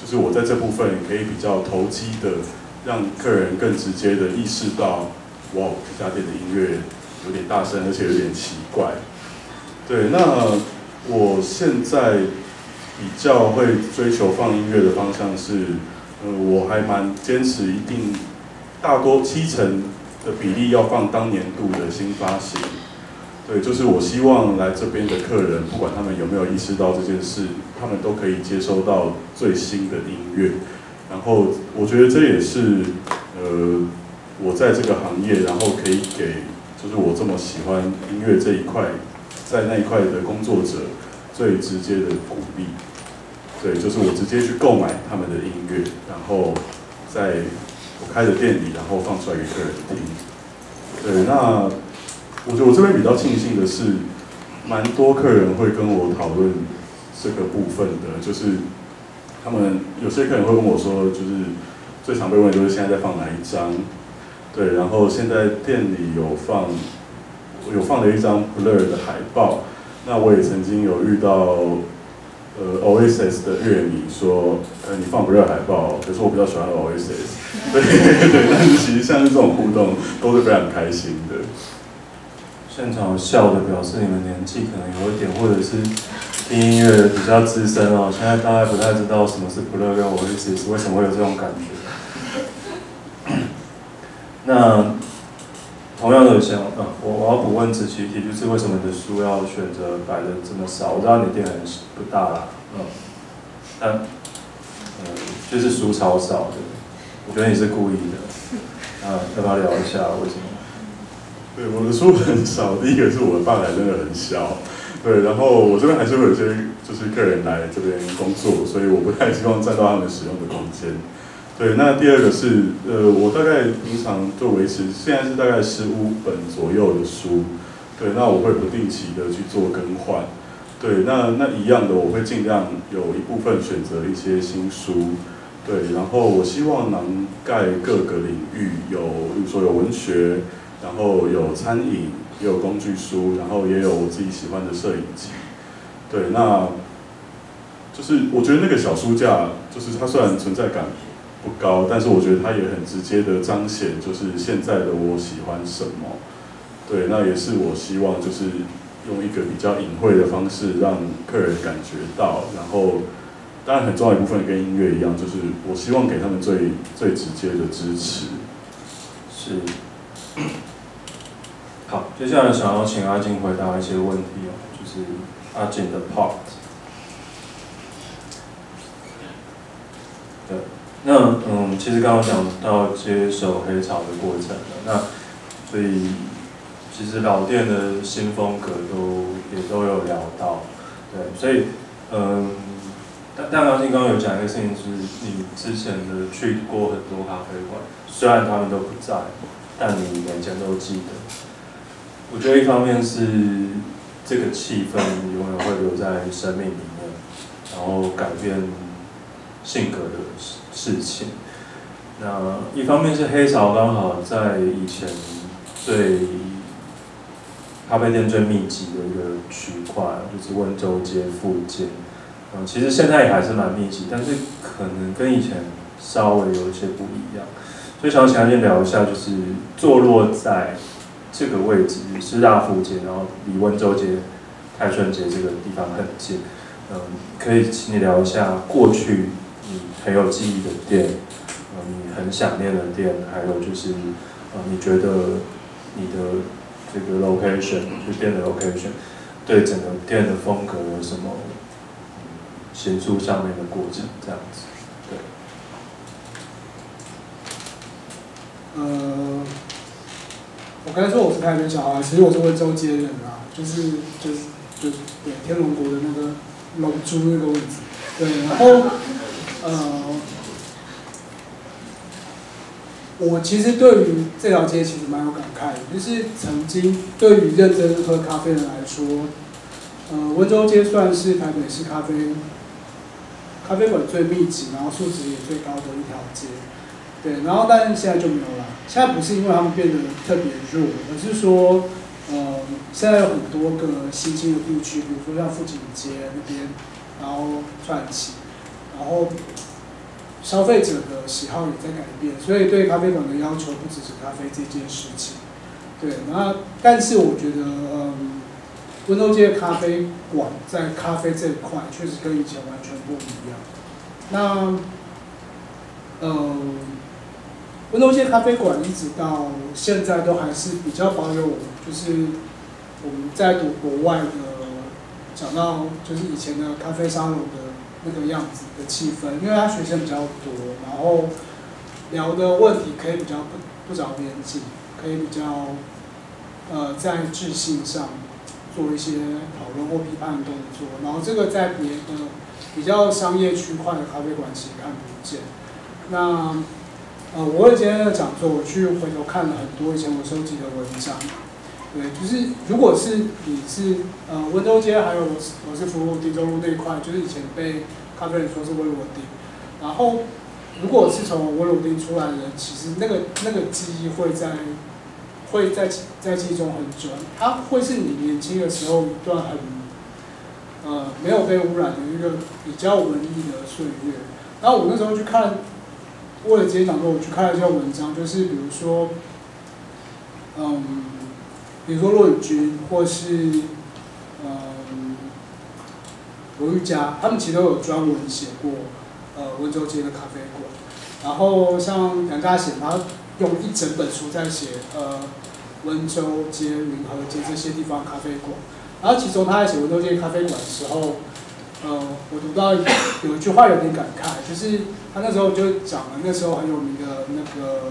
Speaker 3: 就是我在这部分可以比较投机的，让客人更直接的意识到，哇，这家店的音乐有点大声，而且有点奇怪，对，那。我现在比较会追求放音乐的方向是，呃，我还蛮坚持一定大多七成的比例要放当年度的新发行。对，就是我希望来这边的客人，不管他们有没有意识到这件事，他们都可以接收到最新的音乐。然后我觉得这也是，呃，我在这个行业，然后可以给，就是我这么喜欢音乐这一块。在那一块的工作者最直接的鼓励，对，就是我直接去购买他们的音乐，然后在我开的店里，然后放出来给客人听。对，那我觉得我这边比较庆幸的是，蛮多客人会跟我讨论这个部分的，就是他们有些客人会问我说，就是最常被问就是现在在放哪一张？对，然后现在店里有放。有放了一张 Blur 的海报，那我也曾经有遇到，呃，Oasis 的乐迷说，呃，你放 Blur 海报，可是我比较喜欢 Oasis，对 对，但是其实像是这种互动都是非常开心的。
Speaker 1: 现场笑的表示你们年纪可能有一点，或者是听音乐比较资深哦，现在大概不太知道什么是 Blur 跟 Oasis，为什么会有这种感觉？那。同样的想，嗯，我我要补问子琪题，就是为什么你的书要选择摆的这么少？我知道你店很不大啦，嗯，但，嗯，就是书超少的，我觉得你是故意的，啊，要不要聊一下为什么？
Speaker 3: 对，我的书很少，第一个是我的吧台真的很小，对，然后我这边还是会有些就是客人来这边工作，所以我不太希望占到他们使用的空间。对，那第二个是，呃，我大概平常就维持，现在是大概十五本左右的书，对，那我会不定期的去做更换，对，那那一样的，我会尽量有一部分选择一些新书，对，然后我希望能盖各个领域，有，比如说有文学，然后有餐饮，也有工具书，然后也有我自己喜欢的摄影集，对，那就是我觉得那个小书架，就是它虽然存在感。不高，但是我觉得它也很直接的彰显，就是现在的我喜欢什么。对，那也是我希望就是用一个比较隐晦的方式让客人感觉到，然后当然很重要一部分跟音乐一样，就是我希望给他们最最直接的支持。
Speaker 1: 是。好，接下来想要请阿静回答一些问题哦，就是阿静的 part。对，那嗯，其实刚刚讲到接手黑潮的过程了，那所以其实老店的新风格都也都有聊到，对，所以嗯，但但阿静刚刚有讲一个事情，是你之前的去过很多咖啡馆，虽然他们都不在，但你眼前都记得。我觉得一方面是这个气氛永远会留在生命里面，然后改变性格的事情。那一方面是黑潮刚好在以前最咖啡店最密集的一个区块，就是温州街附近。嗯，其实现在也还是蛮密集，但是可能跟以前稍微有一些不一样。所以想请先聊一下，就是坐落在。这个位置师大附近，然后离温州街、泰顺街这个地方很近。嗯，可以请你聊一下过去很有记忆的店，嗯，你很想念的店，还有就是，呃，你觉得你的这个 location 就店的 location 对整个店的风格有什么形塑上面的过程？这样子，
Speaker 2: 对。呃。我刚才说我是台北小孩，其实我是温州街人啊，就是就是就对天龙国的那个龙珠那个位置，对，然后呃，我其实对于这条街其实蛮有感慨的，就是曾经对于认真喝咖啡的人来说，呃，温州街算是台北市咖啡咖啡馆最密集，然后素质也最高的一条街。对，然后但是现在就没有了。现在不是因为他们变得特别弱，而是说，呃，现在有很多个新兴的地区，比如说像富锦街那边，然后串起，然后消费者的喜好也在改变，所以对咖啡馆的要求不只是咖啡这件事情。对，那但是我觉得，嗯，温州街咖啡馆在咖啡这一块确实跟以前完全不一样。那，嗯。温州街咖啡馆一直到现在都还是比较保有，就是我们在读国外的讲到，就是以前的咖啡沙龙的那个样子的气氛，因为他学生比较多，然后聊的问题可以比较不不着边际，可以比较呃在智性上做一些讨论或批判的动作，然后这个在别的比较商业区块的咖啡馆其实看不见，那。呃，我为今天的讲座，我去回头看了很多以前我收集的文章，对，就是如果是你是呃温州街，还有我是服务汀州路那一块，就是以前被咖啡人说是温罗丁，然后如果是从温罗丁出来的人，其实那个那个记忆会在会在在记忆中很久，它会是你年轻的时候一段很呃没有被污染的一个比较文艺的岁月，然后我那时候去看。为了今天讲座，我去看了一些文章，就是比如说，嗯，比如说骆宇军或是嗯罗玉佳，他们其实都有专门写过呃温州街的咖啡馆。然后像杨家贤，他用一整本书在写呃温州街、云和街这些地方咖啡馆。然后其中他在写温州街咖啡馆的时候。呃，我读到有一句话有点感慨，就是他那时候就讲了那时候很有名的那个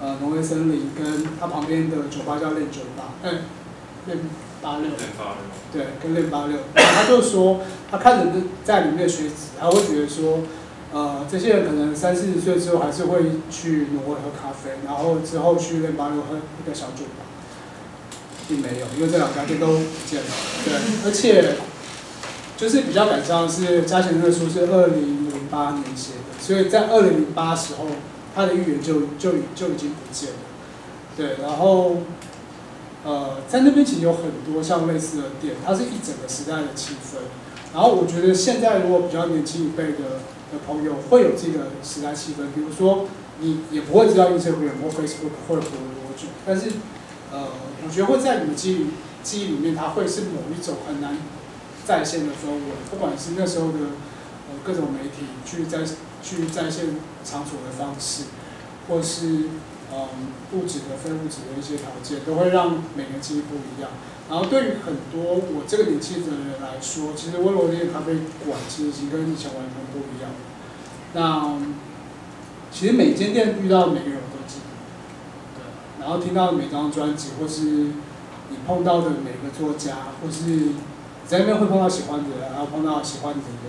Speaker 2: 呃挪威森林，跟他旁边的酒吧叫练酒吧，嗯，练八六，对，跟练八六，他就说他看着在里面的学子，他会觉得说，呃，这些人可能三四十岁之后还是会去挪威喝咖啡，然后之后去练八六喝一个小酒吧，并没有，因为这两家店都不见了，对，而且。就是比较感伤的是，嘉贤那个书是二零零八年写的，所以在二零零八时候，他的预言就就就已经不见了。对，然后，呃，在那边其实有很多像类似的店，它是一整个时代的气氛。然后我觉得现在如果比较年轻一辈的的朋友会有这个时代气氛，比如说你也不会知道 Instagram 或 Facebook 或者活多久，但是呃，我觉得会在你们记忆记忆里面，它会是某一种很难再现的氛围，不管是那时候的呃各种媒体去在去在线场所的方式，或是嗯物质的非物质的一些条件，都会让每个记忆不一样。然后对于很多我这个年纪的人来说，其实温罗店咖啡馆其实已经跟以前完全不一样。那其实每间店遇到每个人我都记得，对。然后听到每张专辑，或是你碰到的每个作家，或是在那边会碰到喜欢的人，然后碰到喜欢的人，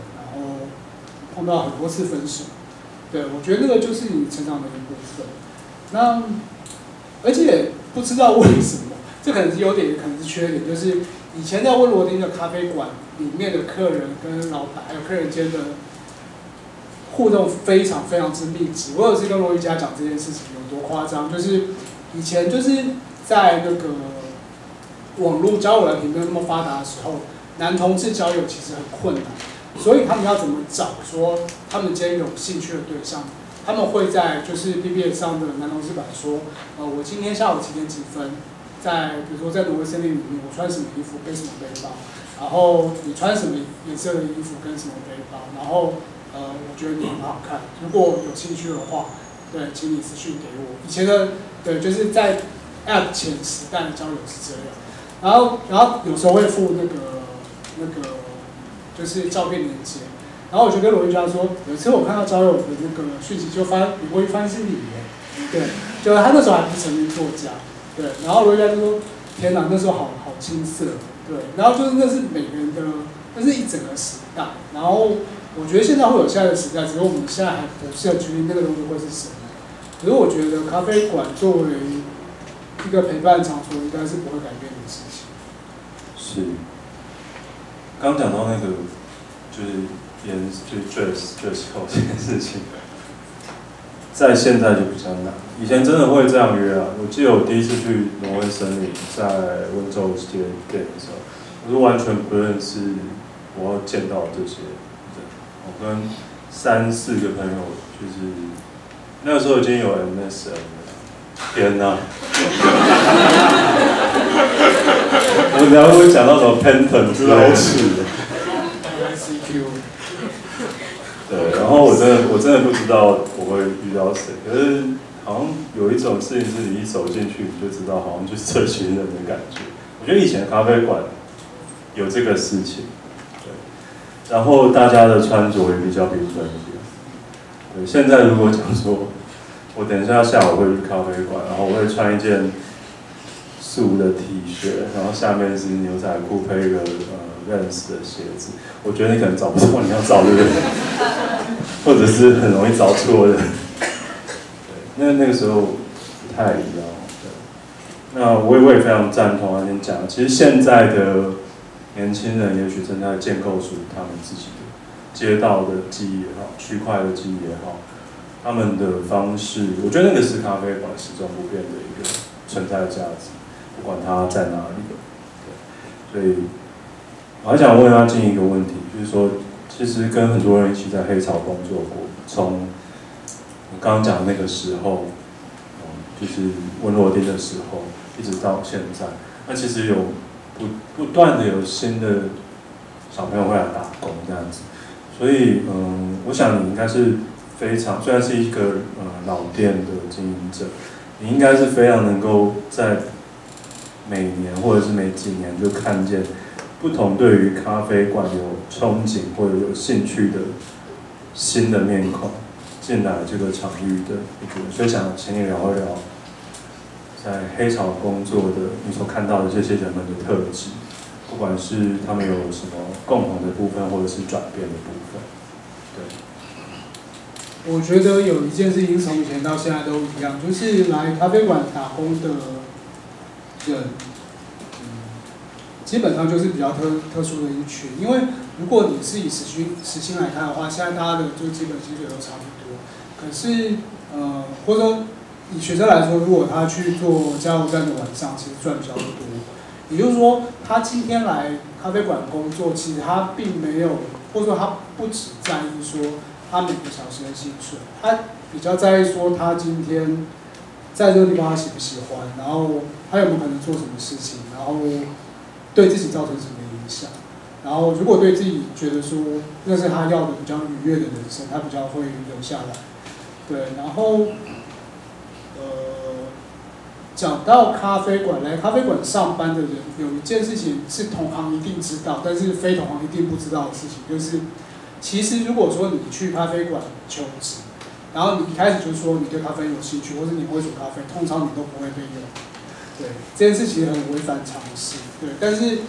Speaker 2: 碰到很多次分手。对，我觉得那个就是你成长的一部分。那而且不知道为什么。这可能是优点，也可能是缺点。就是以前在温罗丁的咖啡馆里面的客人跟老板还有客人间的互动非常非常之密集。我有次跟罗一佳讲这件事情有多夸张，就是以前就是在那个网络交友软件没有那么发达的时候，男同志交友其实很困难，所以他们要怎么找说他们今天有兴趣的对象？他们会在就是 B B S 上的男同志版说，呃，我今天下午几点几分？在比如说在挪威森林里面，我穿什么衣服，背什么背包，然后你穿什么颜色的衣服跟什么背包，然后呃，我觉得你很好看，如果有兴趣的话，对，请你私信给我。以前的对，就是在 App 前时代的交友是这样，然后然后有时候会付那个那个就是照片连接，然后我就跟罗云佳说，有一次我看到交友的那个讯息，就发我一翻是你耶，对，就他那时候还不是成名作家。对，然后罗伊佳就说：“天哪，那时候好好青涩。”对，然后就是那是每个人的，那是一整个时代。然后我觉得现在会有现在的时代，只是我们现在还不是很确定那个东西会是什么。可是我觉得咖啡馆作为一个陪伴场所，应该是不会改变的事情。
Speaker 1: 是。刚讲到那个，就是演就 dress dress code 这件事情。在现在就比较难，以前真的会这样约啊。我记得我第一次去挪威森林，在温州街店的时候，我是完全不认识我要见到这些人。我跟三四个朋友，就是那个时候已经有 MSN 了。天哪！我然后会讲到什么 Penton 之类的。对，然后我真的我真的不知道我会遇到谁，可是好像有一种事情是你一走进去你就知道，好像就是这群人的感觉。我觉得以前咖啡馆有这个事情，对，然后大家的穿着也比较平分一点。对，现在如果讲说，我等一下下午会去咖啡馆，然后我会穿一件素的 T 恤，然后下面是牛仔裤配一个呃。认识的鞋子，我觉得你可能找不到你要找的人，或者是很容易找错的。对，那那个时候不太一样。对，那我也我也非常赞同啊，你讲，其实现在的年轻人也许正在建构属于他们自己的街道的记忆也好，区块的记忆也好，他们的方式，我觉得那个是咖啡馆始终不变的一个存在的价值，管它在哪里。所以。我还想问阿静一个问题，就是说，其实跟很多人一起在黑潮工作过，从我刚刚讲的那个时候，就是温罗丁的时候，一直到现在，那其实有不不断的有新的小朋友会来打工这样子，所以嗯，我想你应该是非常，虽然是一个呃老店的经营者，你应该是非常能够在每年或者是每几年就看见。不同对于咖啡馆有憧憬或者有兴趣的新的面孔进来这个场域的，所以想请你聊一聊在黑潮工作的你所看到的这些人们的特质，不管是他们有什么共同的部分或者是转变的部分。
Speaker 2: 对，我觉得有一件事情从以前到现在都一样，就是来咖啡馆打工的人。基本上就是比较特特殊的一群，因为如果你是以时薪时薪来看的话，现在大家的就基本薪水都差不多。可是，呃，或者说以学生来说，如果他去做加油站的晚上，其实赚比较多。也就是说，他今天来咖啡馆工作，其实他并没有，或者说他不只在意说他每个小时的薪水，他比较在意说他今天在这个地方他喜不喜欢，然后他有没有可能做什么事情，然后对自己造成什么影响。然后如果对自己觉得说那是他要的比较愉悦的人生，他比较会留下来。对，然后呃，讲到咖啡馆，来咖啡馆上班的人，有一件事情是同行一定知道，但是非同行一定不知道的事情，就是其实如果说你去咖啡馆求职，然后你一开始就说你对咖啡有兴趣，或者你会煮咖啡，通常你都不会被用。对，这件事其实很违反常识。对，但是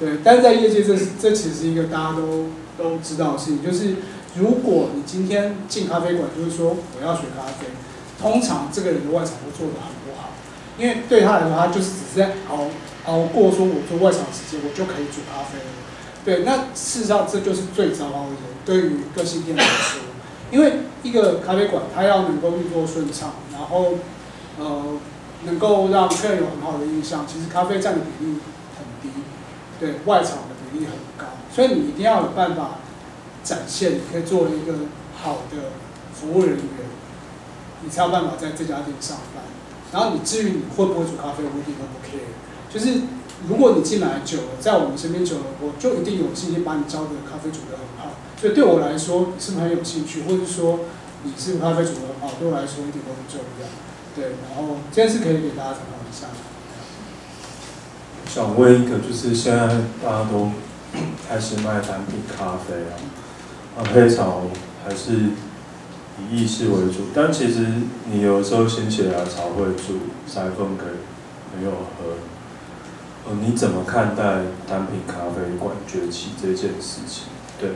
Speaker 2: 对，但在业界这这其实是一个大家都都知道的事情，就是如果你今天进咖啡馆，就是说我要学咖啡，通常这个人的外场会做得很不好，因为对他来说，他就是只是在熬熬过说我做外场时间，我就可以煮咖啡。对，那事实上这就是最糟糕的人，对于个性店来说，因为一个咖啡馆它要能够运作顺畅，然后呃能够让客人有很好的印象，其实咖啡占的比例很低。对外场的比例很高，所以你一定要有办法展现，你可以作为一个好的服务人员，你才有办法在这家店上班。然后你至于你会不会煮咖啡，我一点都不 care。就是如果你进来久了，在我们身边久了，我就一定有信心把你教的咖啡煮得很好。所以对我来说，是不是很有兴趣，或者说你是咖啡煮得很好，对我来说一点都不重要。对，然后这件事可以给大家参考一下。
Speaker 1: 想问一个，就是现在大家都开始卖单品咖啡啊，啊黑潮还是以意式为主，但其实你有时候心血来潮会煮塞风给朋友喝，呃，你怎么看待单品咖啡馆崛起这件事情？对，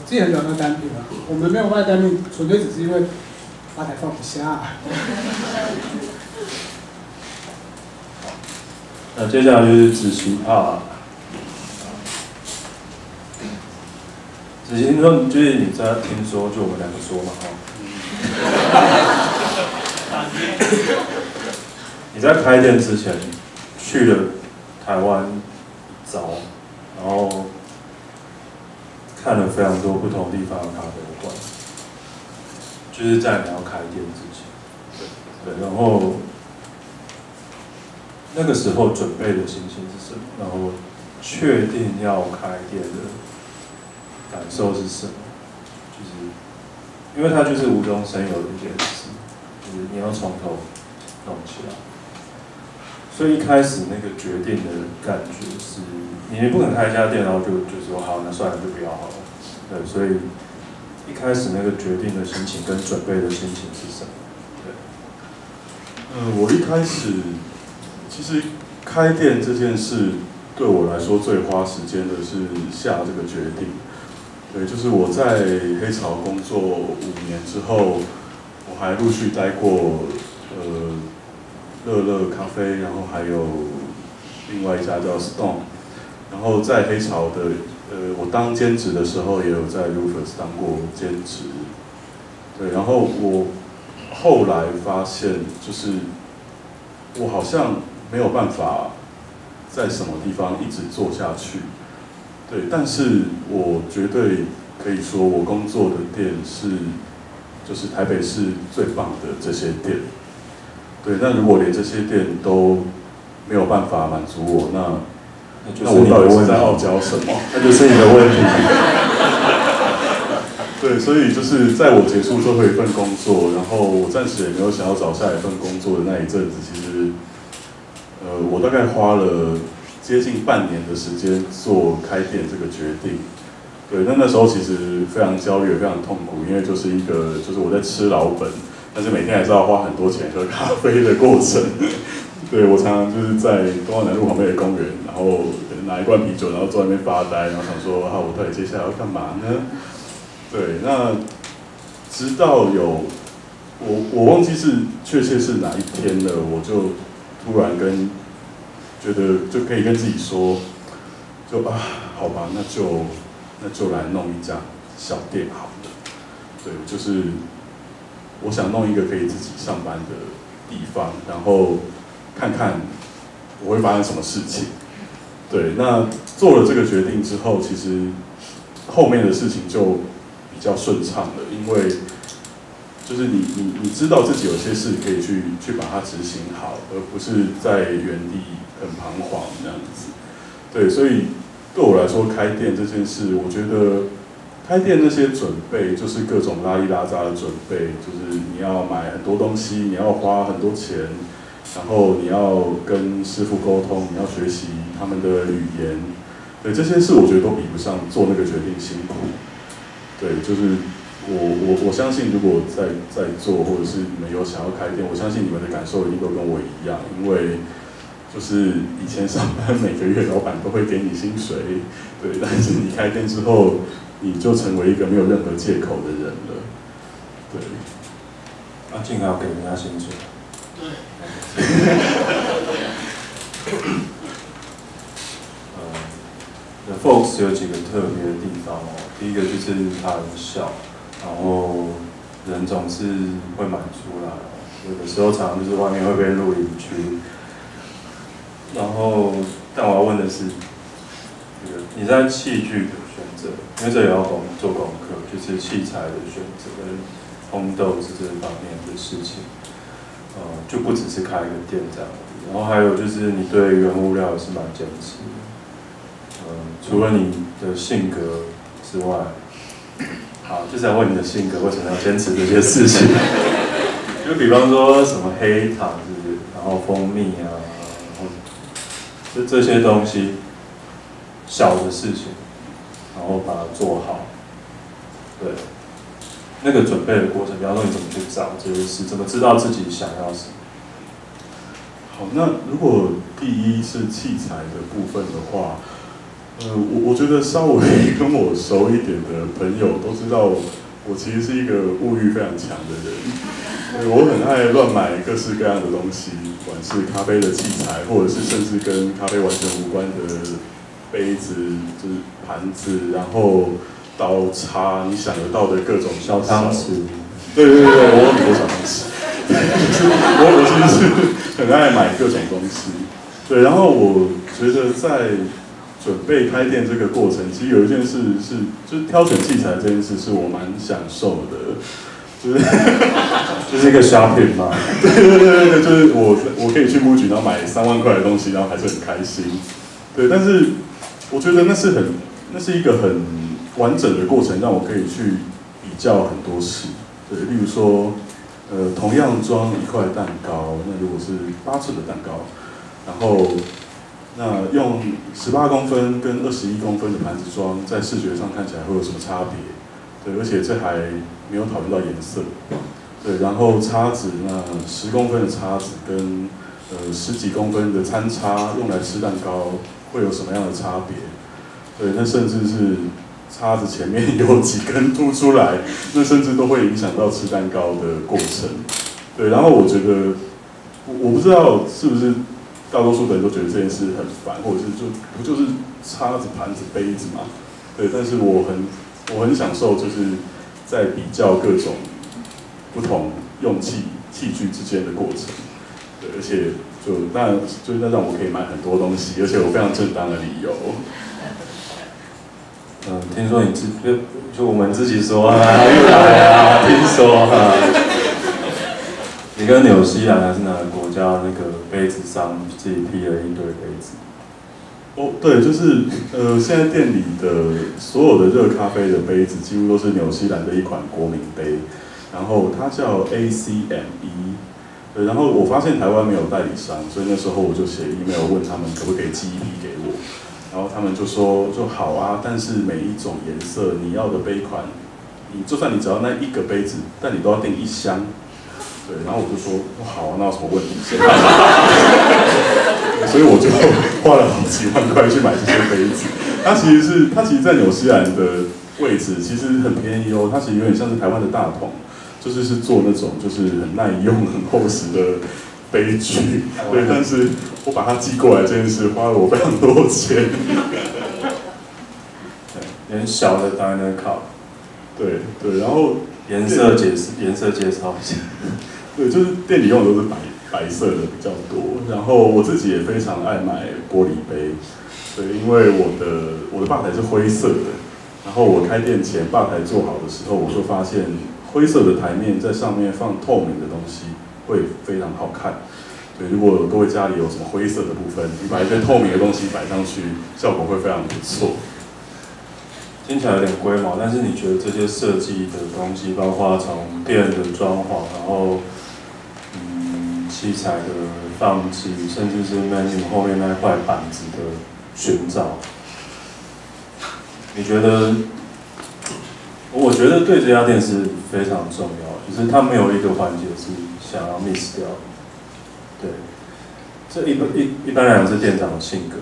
Speaker 2: 我自己很喜欢喝单品啊，我们没有卖单品，纯粹只是因为吧台放不下。
Speaker 1: 那接下来就是子琪啊，子琪说就是你在听说，就我们两个说嘛哈。你在开店之前去了台湾找，然后看了非常多不同地方的咖啡馆，就是在你要开店之前，对，然后。那个时候准备的心情是什么？然后确定要开店的感受是什么？就是因为它就是无中生有的一件事，就是你要从头弄起来。所以一开始那个决定的感觉是，你不可能开一家店，然后就就说好，那算了，就不要好了。对，所以一开始那个决定的心情跟准备的心情是什么？对。
Speaker 3: 嗯，我一开始。其实开店这件事对我来说最花时间的是下这个决定。对，就是我在黑潮工作五年之后，我还陆续待过呃乐乐咖啡，然后还有另外一家叫 Stone。然后在黑潮的呃，我当兼职的时候也有在 Rufus 当过兼职。对，然后我后来发现，就是我好像。没有办法在什么地方一直做下去，对，但是我绝对可以说，我工作的店是就是台北市最棒的这些店，对。那如果连这些店都没有办法满足我，那那我到底是在傲娇什么？
Speaker 1: 那就是你的问题。
Speaker 3: 对，所以就是在我结束最后一份工作，然后我暂时也没有想要找下一份工作的那一阵子，其实。呃，我大概花了接近半年的时间做开店这个决定。对，那那时候其实非常焦虑，非常痛苦，因为就是一个就是我在吃老本，但是每天还是要花很多钱喝咖啡的过程。对我常常就是在东华南路旁边的公园，然后拿一罐啤酒，然后坐在那边发呆，然后想说啊，我到底接下来要干嘛呢？对，那直到有我我忘记是确切是哪一天了，我就。突然跟觉得就可以跟自己说，就啊，好吧，那就那就来弄一家小店好了。对，就是我想弄一个可以自己上班的地方，然后看看我会发生什么事情。对，那做了这个决定之后，其实后面的事情就比较顺畅了，因为就是你你你知道自己有些事可以去去把它执行好，而不是在原地很彷徨这样子。对，所以对我来说，开店这件事，我觉得开店那些准备，就是各种拉里拉杂的准备，就是你要买很多东西，你要花很多钱。然后你要跟师傅沟通，你要学习他们的语言，对这些事我觉得都比不上做那个决定辛苦。对，就是我我我相信，如果在在做，或者是你们有想要开店，我相信你们的感受一定都跟我一样，因为就是以前上班每个月老板都会给你薪水，对，但是你开店之后，你就成为一个没有任何借口的人了。对，
Speaker 1: 阿静还要给人家薪水。
Speaker 2: 对。
Speaker 1: 呃，Fox 有几个特别的地方哦。第一个就是它很小，然后人总是会满出来。有的时候常常就是外面会被露影区。然后，但我要问的是，这个你在器具择，因为这也要功做功课，就是器材的选择跟烘豆是这方面的事情。呃，就不只是开一个店这样，然后还有就是你对原物料也是蛮坚持的。呃，除了你的性格之外，好，就是要问你的性格为什么要坚持这些事情？就比方说什么黑糖是？然后蜂蜜啊，然后就这些东西小的事情，然后把它做好，对。那个准备的过程，比方说你怎么去找这些事，怎么知道自己想要什么？
Speaker 3: 好，那如果第一是器材的部分的话，呃，我我觉得稍微跟我熟一点的朋友都知道，我其实是一个物欲非常强的人，我很爱乱买各式各样的东西，不管是咖啡的器材，或者是甚至跟咖啡完全无关的杯子、就是盘子，然后。刀叉，你想得到的各种
Speaker 1: 小汤匙，
Speaker 3: 对对对，我有很多小汤匙。我我其实是很爱买各种东西，对。然后我觉得在准备开店这个过程，其实有一件事是，就是挑选器材这件事是我蛮享受的，就是
Speaker 1: 就是一个 shopping 嘛。
Speaker 3: 对对对对对，就是我我可以去木局，然后买三万块的东西，然后还是很开心。对，但是我觉得那是很，那是一个很。完整的过程让我可以去比较很多事，对，例如说，呃，同样装一块蛋糕，那如果是八寸的蛋糕，然后那用十八公分跟二十一公分的盘子装，在视觉上看起来会有什么差别？对，而且这还没有讨论到颜色，对，然后叉子，那十公分的叉子跟呃十几公分的餐叉用来吃蛋糕会有什么样的差别？对，那甚至是。叉子前面 有几根凸出来，那甚至都会影响到吃蛋糕的过程。对，然后我觉得，我我不知道是不是大多数的人都觉得这件事很烦，或者是就不就是叉子、盘子、杯子嘛？对，但是我很我很享受，就是在比较各种不同用器器具之间的过程。对，而且就那就那让我可以买很多东西，而且有非常正当的理由。
Speaker 1: 嗯，听说你自就就我们自己说啊，又来啊，听说啊，你跟纽西兰还是哪个国家那个杯子商自己批了一堆杯子？
Speaker 3: 哦，对，就是呃，现在店里的所有的热咖啡的杯子几乎都是纽西兰的一款国民杯，然后它叫 ACME，对，然后我发现台湾没有代理商，所以那时候我就写 email 问他们可不可以寄一批给我。然后他们就说就好啊，但是每一种颜色你要的杯款，你就算你只要那一个杯子，但你都要订一箱。对，然后我就说不好啊，那有什么问题？所以我就花了好几万块去买这些杯子。它其实是它其实，在纽西兰的位置其实很便宜哦，它其实有点像是台湾的大桶，就是是做那种就是很耐用、很厚实的。悲剧，对，但是我把它寄过来这件事花了我非常多钱，
Speaker 1: 连小的当然能考，
Speaker 3: 对对，然后
Speaker 1: 颜色解释颜色介绍一下，
Speaker 3: 对，就是店里用的都是白白色的比较多，然后我自己也非常爱买玻璃杯，对，因为我的我的吧台是灰色的，然后我开店前吧台做好的时候，我就发现灰色的台面在上面放透明的东西会非常好看。对，如果各位家里有什么灰色的部分，你把一些透明的东西摆上去，效果会非常不错。
Speaker 1: 听起来有点龟毛，但是你觉得这些设计的东西，包括从店的装潢，然后嗯器材的放置，甚至是 menu 后面那块板子的寻找，你觉得？我觉得对这家店是非常重要，就是它没有一个环节是想要 miss 掉。对，这一般一一般来讲是店长的性格，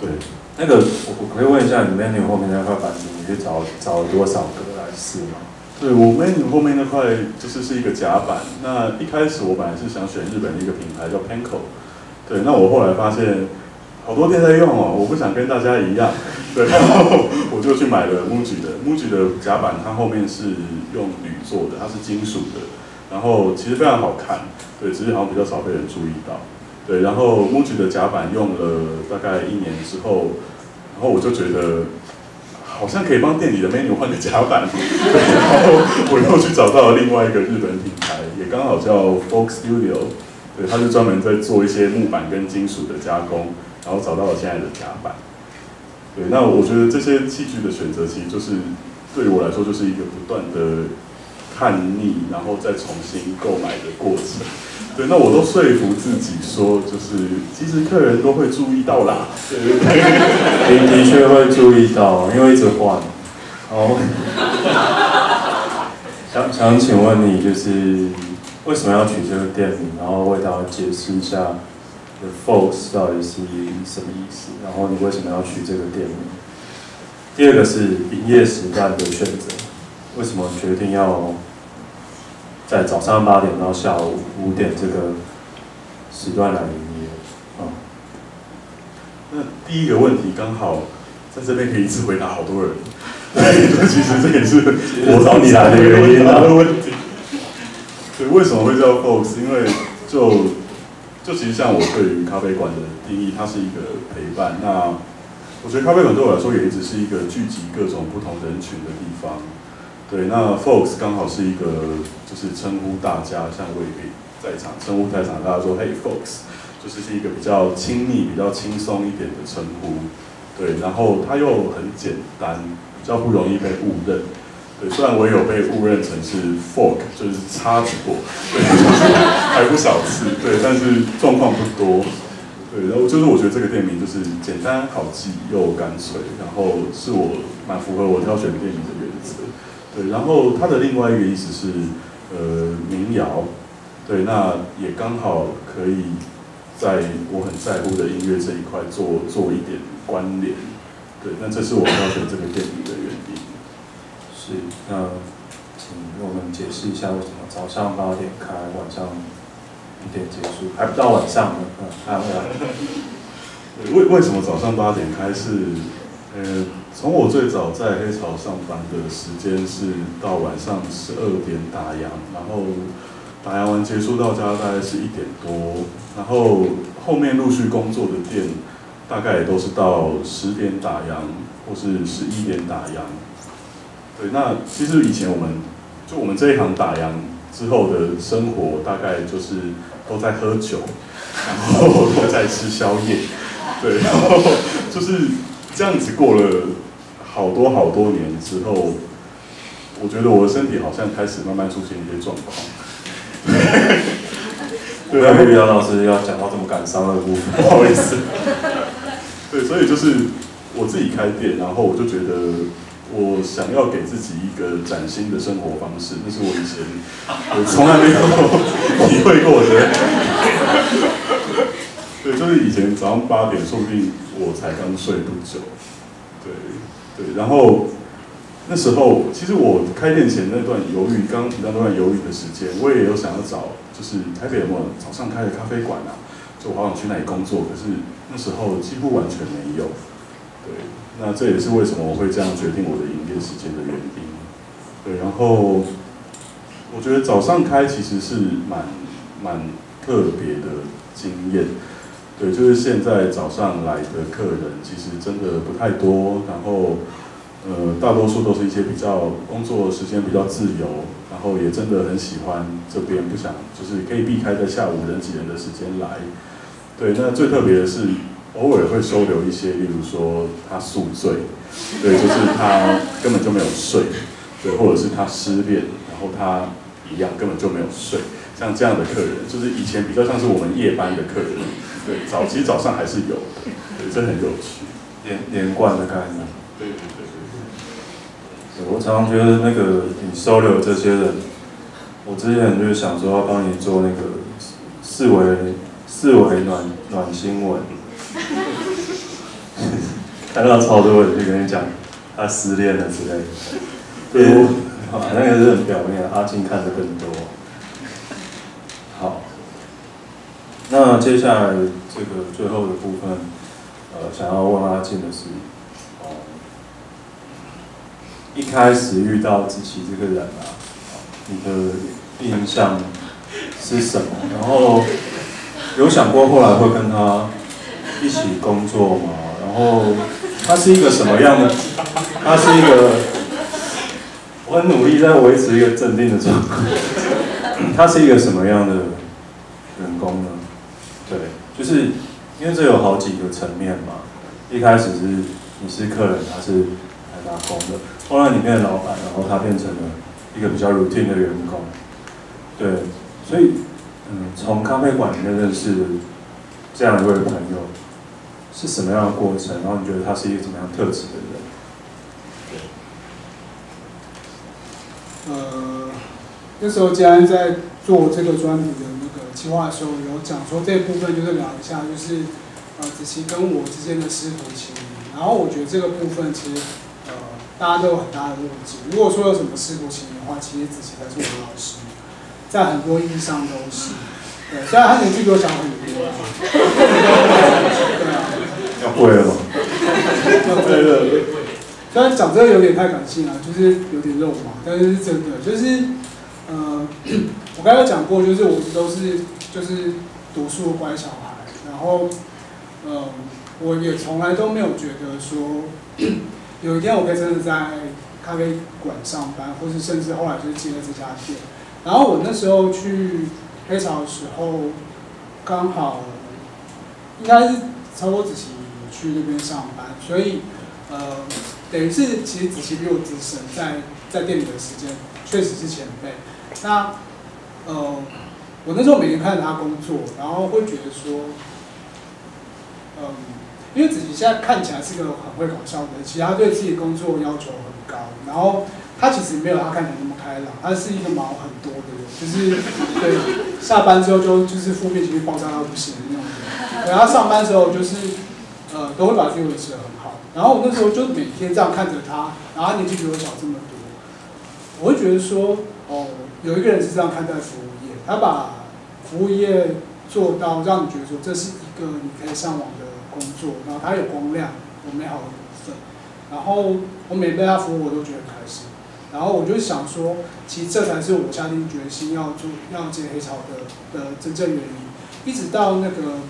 Speaker 1: 对？那个，我我可以问一下，你 menu 后面那块板子，你去找找了多少个来试吗？
Speaker 3: 对我 menu 后面那块就是是一个夹板。那一开始我本来是想选日本的一个品牌叫 Penco，对，那我后来发现好多店在用哦，我不想跟大家一样，对，然后我就去买了 MUJI 的，MUJI 的夹板它后面是用铝做的，它是金属的，然后其实非常好看，对，只是好像比较少被人注意到，对，然后 MUJI 的夹板用了大概一年之后。然后我就觉得好像可以帮店里的 menu 换个夹板，对然后我又去找到了另外一个日本品牌，也刚好叫 Folk Studio，对，他是专门在做一些木板跟金属的加工，然后找到了现在的夹板。对，那我觉得这些器具的选择，其实就是对于我来说，就是一个不断的叛逆，然后再重新购买的过程。对，那我都说服自己说，就是其实客人都会注意到啦。
Speaker 1: 的的确会注意到，因为一直换。哦，想想请问你，就是为什么要取这个店名？然后为大家解释一下，The Folks 到底是什么意思？然后你为什么要取这个店名？第二个是营业时段的选择，为什么决定要？在早上八点到下午五点这个时段来营业，啊，
Speaker 3: 那第一个问题刚好在这边可以一次回答好多人，其实这也是我找你来的原因啊。对，为什么会叫 Folks？因为就就其实像我对于咖啡馆的定义，它是一个陪伴。那我觉得咖啡馆对我来说也一直是一个聚集各种不同人群的地方。对，那 folks 刚好是一个，就是称呼大家，像魏斌在场，称呼在场，大家说 Hey folks，就是是一个比较亲密、比较轻松一点的称呼。对，然后它又很简单，比较不容易被误认。对，虽然我有被误认成是 fork，就是叉子过，对，还不少次，对，但是状况不多。对，然后就是我觉得这个店名就是简单好记又干脆，然后是我蛮符合我挑选店名的原则。对，然后它的另外一个意思是，呃，民谣，对，那也刚好可以在我很在乎的音乐这一块做做一点关联，对，那这是我挑选这个电影的原因。
Speaker 1: 是，那请我们解释一下为什么早上八点开，晚上一点结束，还不到晚上呢？嗯，还有
Speaker 3: 为为什么早上八点开是？呃，从我最早在黑潮上班的时间是到晚上十二点打烊，然后打烊完结束到家大概是一点多，然后后面陆续工作的店大概也都是到十点打烊或是十一点打烊。对，那其实以前我们就我们这一行打烊之后的生活大概就是都在喝酒，然后都在吃宵夜，对，然后就是。这样子过了好多好多年之后，我觉得我的身体好像开始慢慢出现一些状况。
Speaker 1: 对啊，玉阳老师要讲到这么感伤的部分，
Speaker 3: 不好意思。对，所以就是我自己开店，然后我就觉得我想要给自己一个崭新的生活方式，那是我以前我从来没有体会过的。对，就是以前早上八点，说不定我才刚睡不久。对，对，然后那时候其实我开店前那段犹豫，刚刚提到那段犹豫的时间，我也有想要找，就是台北有没有早上开的咖啡馆啊？就我好想去那里工作，可是那时候几乎完全没有。对，那这也是为什么我会这样决定我的营业时间的原因。对，然后我觉得早上开其实是蛮蛮特别的经验。对，就是现在早上来的客人其实真的不太多，然后呃大多数都是一些比较工作时间比较自由，然后也真的很喜欢这边，不想就是可以避开在下午人挤人的时间来。对，那最特别的是偶尔会收留一些，例如说他宿醉，对，就是他根本就没有睡，对，或者是他失恋，然后他一样根本就没有睡。像这样的客人，就是以前比较像是我们夜班的客人，对，早其实早上还是有的，对，真的很有趣，
Speaker 1: 连连贯的概念。
Speaker 3: 对对对
Speaker 1: 对我常常觉得那个你收留这些人，我之前就是想说要帮你做那个四维四维暖暖心文，看到超多人就跟你讲他失恋了之类的，对，那个是很表面，阿静看的更多。好，那接下来这个最后的部分，呃，想要问阿静的是，哦，一开始遇到子琪这个人啊，你的印象是什么？然后有想过后来会跟他一起工作嘛？然后他是一个什么样的？他是一个，我很努力在维持一个镇定的状态。他是一个什么样的员工呢？对，就是因为这有好几个层面嘛。一开始是你是客人，他是来打工的，后来你变成老板，然后他变成了一个比较 routine 的员工。对，所以嗯，从咖啡馆里面认识这样一位朋友，是什么样的过程？然后你觉得他是一个怎么样特质的人？
Speaker 2: 呃，那时候既然在做这个专题的那个计划的时候，有讲说这部分就是聊一下，就是呃子琪跟我之间的师徒情谊。然后我觉得这个部分其实呃大家都有很大的误解。如果说有什么师徒情谊的话，其实子琪才是我的老师，在很多意义上都是。对，虽然他年纪比我小很多。对。
Speaker 1: 要跪了吗？
Speaker 2: 要跪了。虽然讲这个有点太感性了，就是有点肉麻，但是是真的，就是呃，我刚才讲过，就是我们都是就是读书的乖小孩，然后呃，我也从来都没有觉得说 有一天我可以真的在咖啡馆上班，或是甚至后来就是接了这家店。然后我那时候去黑潮的时候，刚好应该是差不多子琪去那边上班，所以呃。等于是，其实子琪比我资深，在在店里的时间确实是前辈。那呃，我那时候每天看着他工作，然后会觉得说，嗯，因为子琪现在看起来是个很会搞笑的人，其实他对自己工作要求很高。然后他其实没有他看起来那么开朗，他是一个毛很多的人，就是 对下班之后就就是负面情绪爆炸到不行的那种人。对他上班时候就是呃，都会把自己维持很好。然后我那时候就每天这样看着他，然后他年纪比我小这么多，我会觉得说，哦，有一个人是这样看待服务业，他把服务业做到让你觉得说这是一个你可以上网的工作，然后他有光亮、有美好的部分，然后我每被他服务我都觉得很开心，然后我就想说，其实这才是我下定决心要做要接黑潮的的真正原因，一直到那个。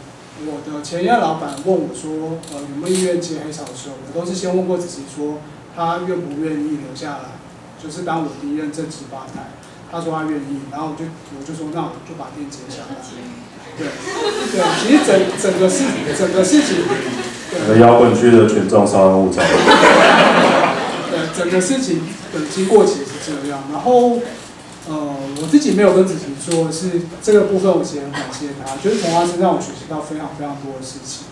Speaker 2: 我的前一任老板问我说：“呃，有没有意愿接黑潮的时候，我都是先问过自己说，他愿不愿意留下来，就是当我第一任正式吧台。他说他愿意，然后我就我就说那我就把店接下来。对对，其实整整个事整个事情，
Speaker 1: 对摇滚区的群众稍安勿躁。
Speaker 2: 对，整个事情的经过其实是这样，然后。呃，我自己没有跟子琪说，是这个部分，我其实很感谢他，就是从他身上我学习到非常非常多的事情。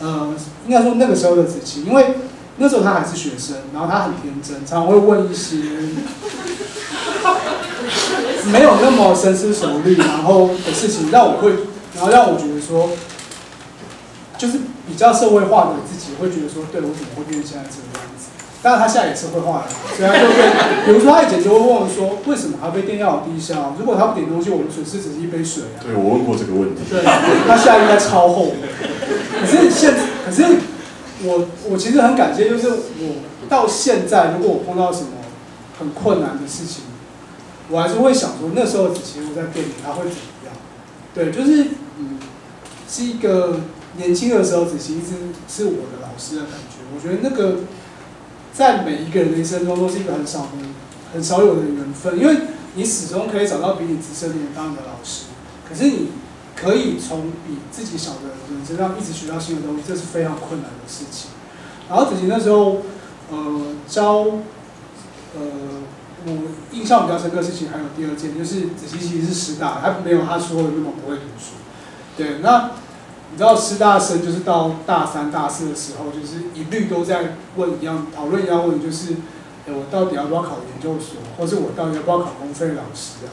Speaker 2: 呃，应该说那个时候的子琪，因为那时候他还是学生，然后他很天真，常常会问一些没有那么深思熟虑，然后的事情，让我会，然后让我觉得说，就是比较社会化的自己会觉得说，对我怎么会变成现在这个样？但是他现在也是会画的，所以他就会，比如说他以前就会问我说，为什么咖啡店要有低消？如果他不点东西，我们损失只是一杯水啊。
Speaker 3: 对我问过这个问题。
Speaker 2: 对，他现在应该超厚。可是现，可是我我其实很感谢，就是我到现在，如果我碰到什么很困难的事情，我还是会想说，那时候子琪我在店里他会怎么样？对，就是嗯，是一个年轻的时候子琪一直是我的老师的感觉。我觉得那个在每一个人的一生中都是一个很少的、很少有的缘分，因为你始终可以找到比你资深的人当你的老师，可是你可以从比自己小的人身上一直学到新的东西，这是非常困难的事情。然后子琪那时候，呃，教，呃，我印象比较深刻的事情还有第二件，就是子琪其实是师大，他没有他说的那么不会读书。对，那你知道师大生就是到大三、大四的时候，就是一律都在问一样讨论一样问，就是，哎，我到底要不要考研究所，或是我到底要不要考公费老师啊？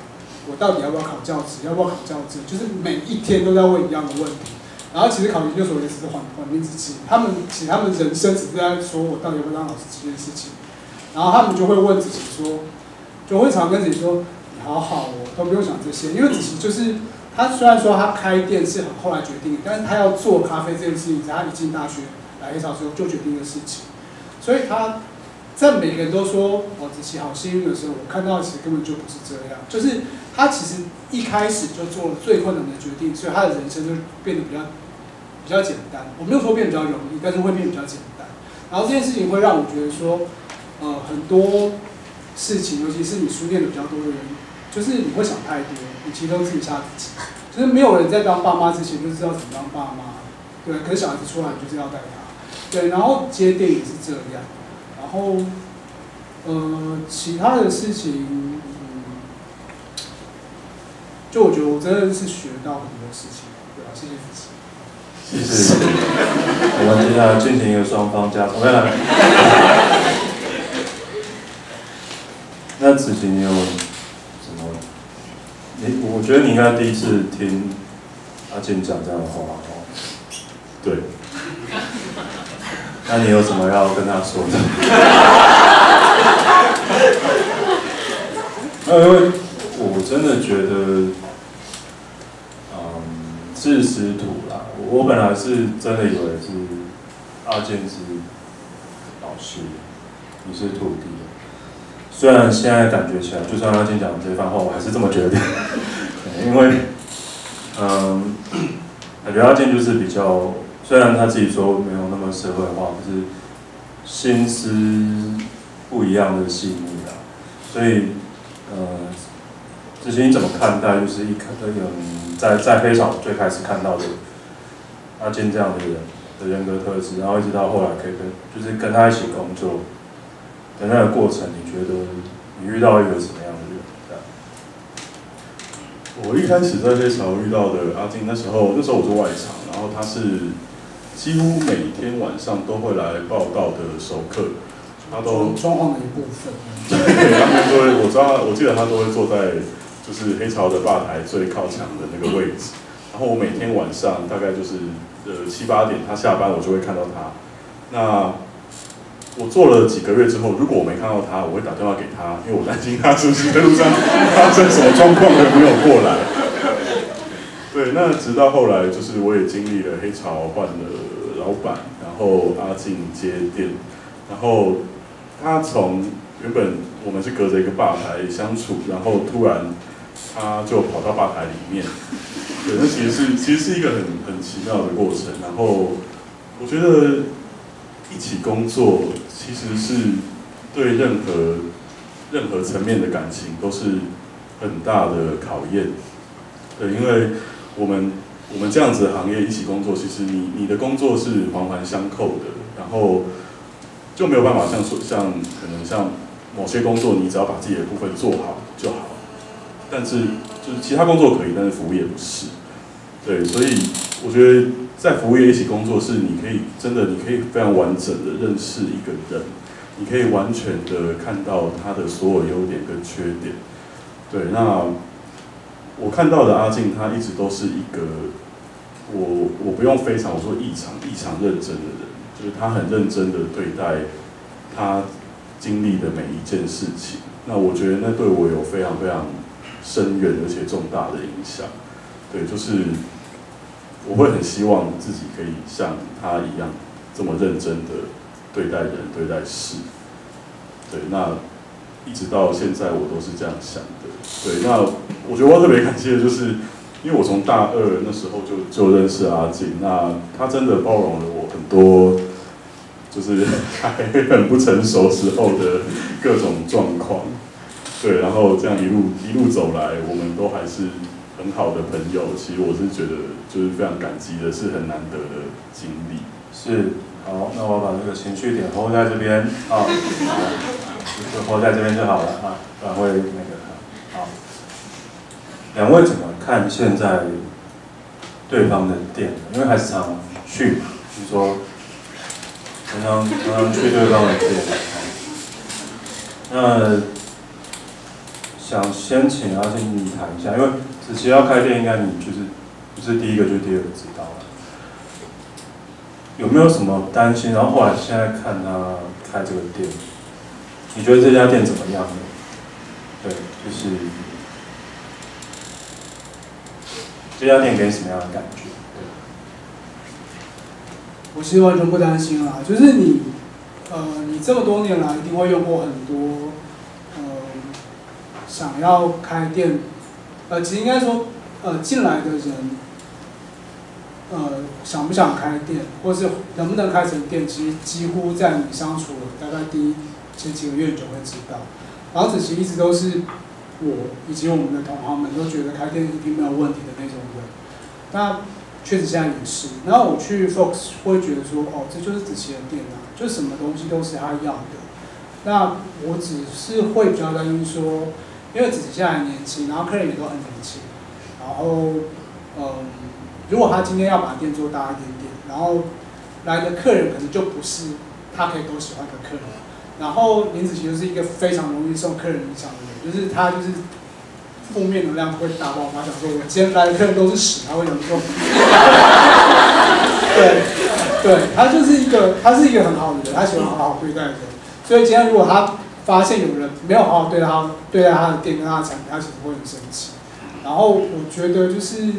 Speaker 2: 我到底要不要考教职，要不要考教职？就是每一天都在问一样的问题。然后其实考研究所也只是缓缓兵之计，他们其实他们人生只是在说我到底要不要当老师这件事情。然后他们就会问自己说，就会常跟自己说，你好好哦，都不用想这些，因为自己就是他虽然说他开店是很后来决定，但是他要做咖啡这件事情，在他一进大学来黑潮时候就决定的事情。所以他在每个人都说哦子琪好幸运的时候，我看到其实根本就不是这样，就是他其实一开始就做了最困难的决定，所以他的人生就变得比较比较简单。我没有说变得比较容易，但是会变得比较简单。然后这件事情会让我觉得说，呃，很多事情，尤其是你书念的比较多的人，就是你会想太多，你其实都自己吓自己。就是没有人在当爸妈之前就知道怎么当爸妈，对。可是小孩子出来就是要带他，对。然后接电影是这样，然后呃，其他的事情，嗯，就我觉得我真的是学到很多事情，对吧？谢谢子琪。
Speaker 1: 谢谢。我们接下来进行一个双方加同样。那子琪，你有什么？你我觉得你应该第一次听阿健讲这样的话哦。对。那你有什么要跟他说的？那 因为我真的觉得，嗯，是师徒啦。我本来是真的以为是阿健是老师，你是徒弟。虽然现在感觉起来，就算阿健讲这番话，我还是这么觉得。因为，嗯，感觉阿健就是比较，虽然他自己说没有那么社会化，可是心思不一样的细腻啊。所以，呃，这些你怎么看待？就是一开，嗯，在在黑场最开始看到的。阿健这样的人的人格特质，然后一直到后来可以跟，就是跟他一起工作的那个过程，你觉得你遇到一个什么样？
Speaker 3: 我一开始在这潮遇到的阿静，那时候那时候我做外场，然后他是几乎每天晚上都会来报道的熟客，他都
Speaker 2: 装潢的一部分。
Speaker 3: 对，他们都会，我知道，我记得他都会坐在就是黑潮的吧台最靠墙的那个位置。然后我每天晚上大概就是呃七八点，他下班我就会看到他。那我做了几个月之后，如果我没看到他，我会打电话给他，因为我担心他是不是在路上 发生什么状况而没有过来。对，那直到后来就是我也经历了黑潮换了老板，然后阿静接店，然后他从原本我们是隔着一个吧台相处，然后突然他就跑到吧台里面。对，那其实是其实是一个很很奇妙的过程。然后我觉得一起工作其实是对任何任何层面的感情都是很大的考验。对，因为我们我们这样子的行业一起工作，其实你你的工作是环环相扣的，然后就没有办法像说像可能像某些工作，你只要把自己的部分做好就好。但是就是其他工作可以，但是服务业不是。对，所以我觉得在服务业一起工作是你可以真的，你可以非常完整的认识一个人，你可以完全的看到他的所有优点跟缺点。对，那我看到的阿静，他一直都是一个我我不用非常我说异常异常认真的人，就是他很认真的对待他经历的每一件事情。那我觉得那对我有非常非常。深远而且重大的影响，对，就是我会很希望自己可以像他一样这么认真的对待人、对待事，对，那一直到现在我都是这样想的，对，那我觉得我特别感谢的就是因为我从大二那时候就就认识阿静，那他真的包容了我很多，就是还很不成熟时候的各种状况，对，然后这样一路一路走来，我们都还是好的朋友。其实我是觉得就是非常感激的，是很难得的经历。
Speaker 1: 是，好，那我把这个情绪点 hold 在这边啊，就 hold 在这边就好了啊，不然会那个好。两位怎么看现在对方的店？因为还是常去嘛，就是说常常常常去对方的店。那想先请阿信谈一下，因为子琪要开店，应该你就是不是第一个，就第二个知道了。有没有什么担心？然后后来现在看他开这个店，你觉得这家店怎么样呢？对，就是这家店给你什么样的感觉？
Speaker 2: 我其实完全不担心啦，就是你，呃，你这么多年来一定会用过很多，呃，想要开店，呃，其实应该说，呃，进来的人，呃，想不想开店，或是能不能开成店，其实几乎在你相处了大概第一前几个月你就会知道。然后子琪一直都是我以及我们的同行们都觉得开店一定没有问题的那种人。那确实现在也是。然后我去 Fox 会觉得说，哦，这就是子琪的店啊，就什么东西都是他要的。那我只是会比较担心说，因为子琪现在很年轻，然后客人也都很年轻，然后，嗯，如果他今天要把店做大一点点，然后来的客人可能就不是他可以都喜欢的客人。然后林子琪就是一个非常容易受客人影响的人，就是他就是负面能量会大爆发，想说我今天来的客人都是屎，他会想说，对，对他就是一个他是一个很好的人，他喜欢好好对待人，所以今天如果他发现有人没有好好对待他对待他的店跟他的产品，他其实会很生气。然后我觉得就是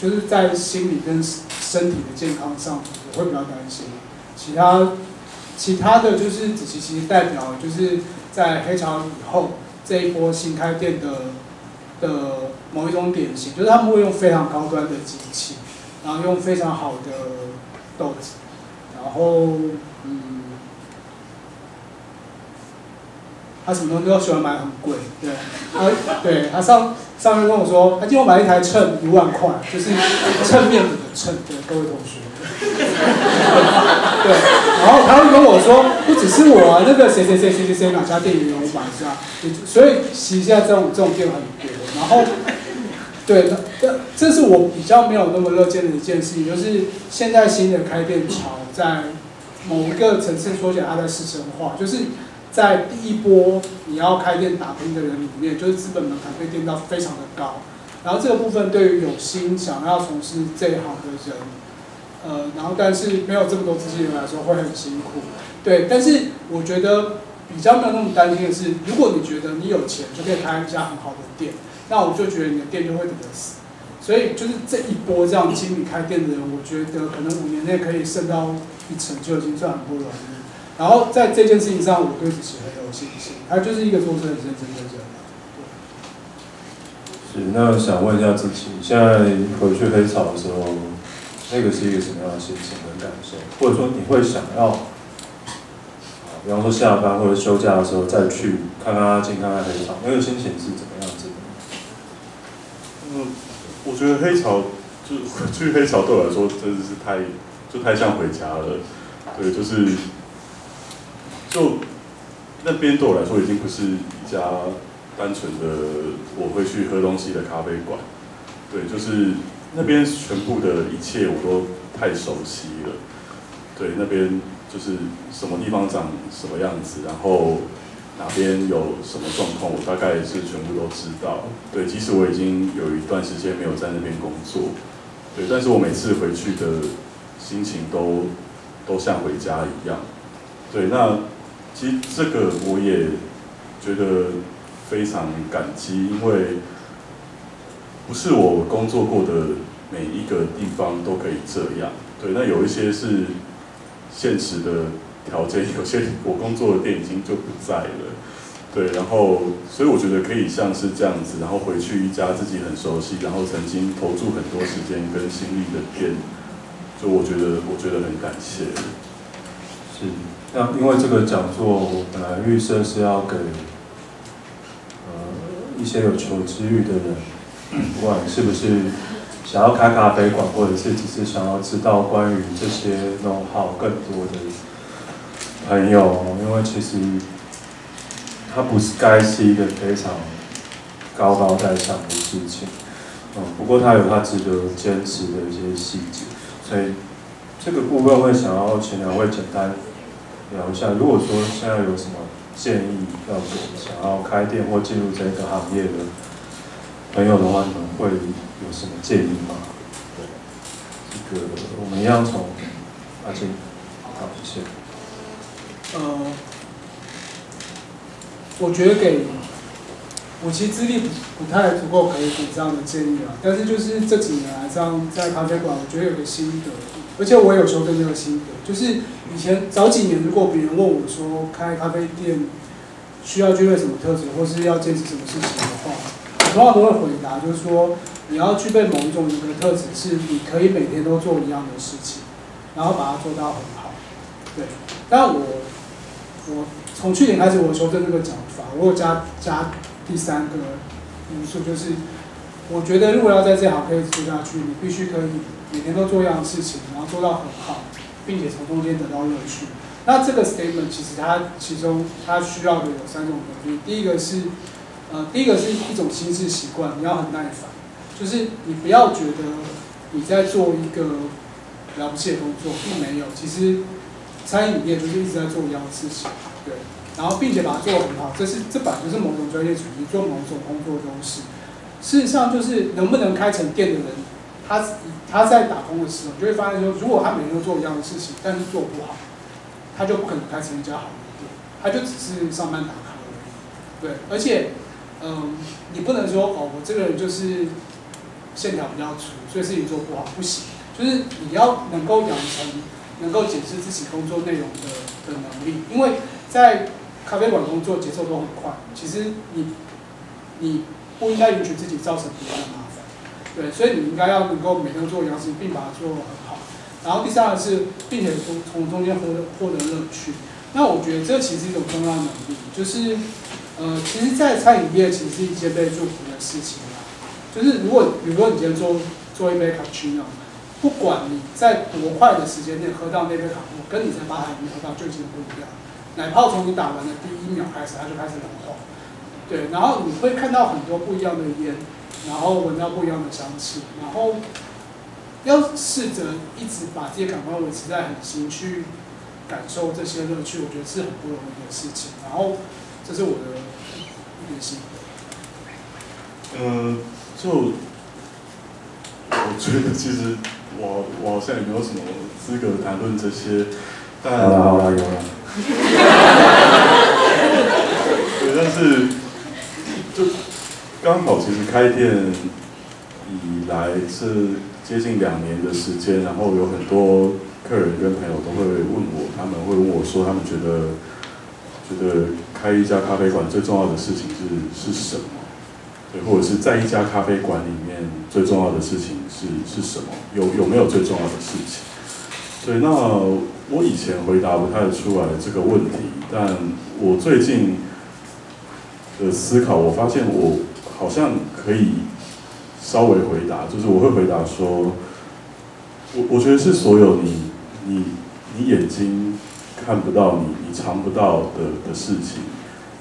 Speaker 2: 就是在心理跟身体的健康上，我会比较担心，其他。其他的就是子琪，其实代表就是在黑潮以后这一波新开店的的某一种典型，就是他们会用非常高端的机器，然后用非常好的豆子，然后他什么东西都喜欢买很贵，对，他对他上上面跟我说，他今天买一台秤一万块，就是称面粉的秤，对各位同学。对，然后他会跟我说，不只是我啊，那个谁谁谁谁谁谁哪家店也有买下，所以其实现在这种这种店很多。然后，对，这这是我比较没有那么乐见的一件事情，就是现在新的开店潮在某一个层次说起来，它在市场化，就是在第一波你要开店打拼的人里面，就是资本门槛被定到非常的高，然后这个部分对于有心想要从事这一行的人。呃，然后但是没有这么多资金人来说会很辛苦，对。但是我觉得比较没有那么担心的是，如果你觉得你有钱就可以开一家很好的店，那我就觉得你的店就会得死。所以就是这一波这样经理开店的人，我觉得可能五年内可以升到一成就已经算很不容易。然后在这件事情上，我对自己很有信心。他就是一个做事很认真的人。
Speaker 1: 是，那想问一下自己，现在回去黑草的时候。那个是一个什么样的心情跟感受？或者说你会想要，啊，比方说下班或者休假的时候再去看看阿金、看看黑潮，那个心情是怎么样子的？
Speaker 3: 嗯，我觉得黑潮就是去黑潮对我来说真的是太就太像回家了，对，就是就那边对我来说已经不是一家单纯的我会去喝东西的咖啡馆，对，就是。那边全部的一切我都太熟悉了，对，那边就是什么地方长什么样子，然后哪边有什么状况，我大概是全部都知道。对，即使我已经有一段时间没有在那边工作，对，但是我每次回去的心情都都像回家一样。对，那其实这个我也觉得非常感激，因为。不是我工作过的每一个地方都可以这样，对。那有一些是现实的条件，有些我工作的店已经就不在了，对，然后所以我觉得可以像是这样子，然后回去一家自己很熟悉，然后曾经投注很多时间跟心力的店，就我觉得我觉得很感谢。
Speaker 1: 是，那因为这个讲座我本来预设是要给呃一些有求知欲的人，不管是不是想要开咖啡馆，或者是只是想要知道关于这些 know how 更多的朋友，因为其实它不是该是一个非常高高在上的事情，嗯，不过它有它值得坚持的一些细节，所以这个部分会想要请两位简单聊一下。如果说现在有什么建议要给想要开店或进入这个行业的朋友的话，你们会有什么建议吗？对，这个我们一样从阿金，好，谢谢。
Speaker 2: 呃，我觉得给，我其实资历不不太足够可以给这样的建议啊。但是就是这几年来，这样在咖啡馆，我觉得有个心得，而且我有时候跟这个心得，就是以前早几年，如果别人问我说开咖啡店需要具备什么特质，或是要坚持什么事情的话，我通常都会回答，就是说你要具备某一种人的特质，是你可以每天都做一样的事情，然后把它做到很好。对，但我我从去年开始，我修正这个讲法，我有加加第三个因素，就是我觉得如果要在这行可以做下去，你必须可以每天都做一样的事情，然后做到很好，并且从中间得到乐趣。那这个 statement 其实它其中它需要的有三种能力，第一个是呃第一个是一种心智习惯，你要很耐烦，就是你不要觉得你在做一个了不起的工作，并没有，其实。餐饮业就是一直在做一样的事情，对，然后并且把它做得很好，这是这本来就是某种专业主义，做某种工作都是。事实上，就是能不能开成店的人，他他在打工的时候，你就会发现说，如果他每天都做一样的事情，但是做不好，他就不可能开成一家好的店，他就只是上班打卡而已。对，而且，嗯，你不能说哦，我这个人就是线条比较粗，所以事情做不好，不行，就是你要能够养成。能够解释自己工作内容的的能力，因为在咖啡馆工作节奏都很快，其实你你不应该允许自己造成别人，对，所以你应该要能够每天做一样事情，并把它做很好。然后第三个是，并且从从中间获获得乐趣。那我觉得这其实是一种重要能力，就是呃，其实，在餐饮业其实是一件被祝福的事情啦。就是如果比如说你今天做做一杯卡布奇诺。不管你在多快的时间内喝到那杯卡布，跟你在吧台里面喝到就已经不一样。奶泡从你打完的第一秒开始，它就开始冷化，对，然后你会看到很多不一样的烟，然后闻到不一样的香气，然后要试着一直把这些感官维持在很新，去感受这些乐趣，我觉得是很不容易的事情。然后这是我的一点心
Speaker 3: 得。呃，就我觉得其实。我我好像也没有什么资格谈论这些，但
Speaker 1: 好了好了有了。
Speaker 3: 对，但是就刚好，其实开店以来是接近两年的时间，然后有很多客人跟朋友都会问我，他们会问我说，他们觉得觉得开一家咖啡馆最重要的事情是是什么？对，或者是在一家咖啡馆里面最重要的事情是是什么？有有没有最重要的事情？对，那我以前回答不太出来这个问题，但我最近的思考，我发现我好像可以稍微回答，就是我会回答说，我我觉得是所有你你你眼睛看不到、你你尝不到的的事情。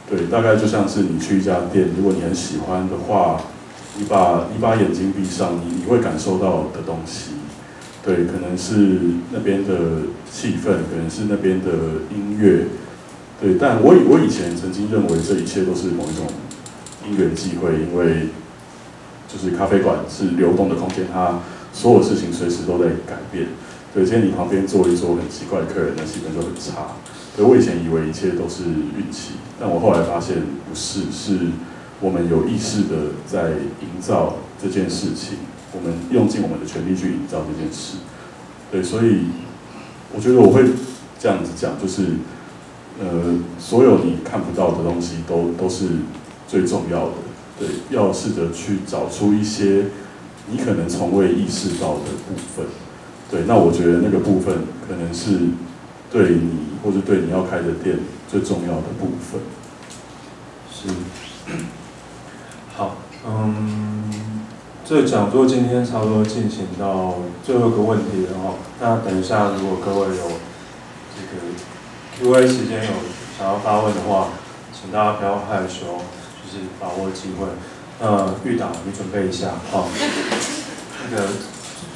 Speaker 3: 对，大概就像是你去一家店，如果你很喜欢的话，你把你把眼睛闭上，你你会感受到的东西，对，可能是那边的气氛，可能是那边的音乐，对。但我以我以前曾经认为这一切都是某一种因缘际会，因为就是咖啡馆是流动的空间，它所有事情随时都在改变。对，今天你旁边坐一桌很奇怪的客人，那气氛就很差。所以，我以前以为一切都是运气。但我后来发现不是，是我们有意识的在营造这件事情，我们用尽我们的全力去营造这件事。对，所以我觉得我会这样子讲，就是呃，所有你看不到的东西都都是最重要的。对，要试着去找出一些你可能从未意识到的部分。对，那我觉得那个部分可能是对你或者对你要开的店最重要的部分。
Speaker 1: 是。好，嗯，这讲座今天差不多进行到最后一个问题了哈。那等一下，如果各位有这个 Q&A 时间有想要发问的话，请大家不要害羞，是把握机会。呃，玉导，你准备一下哈。那个。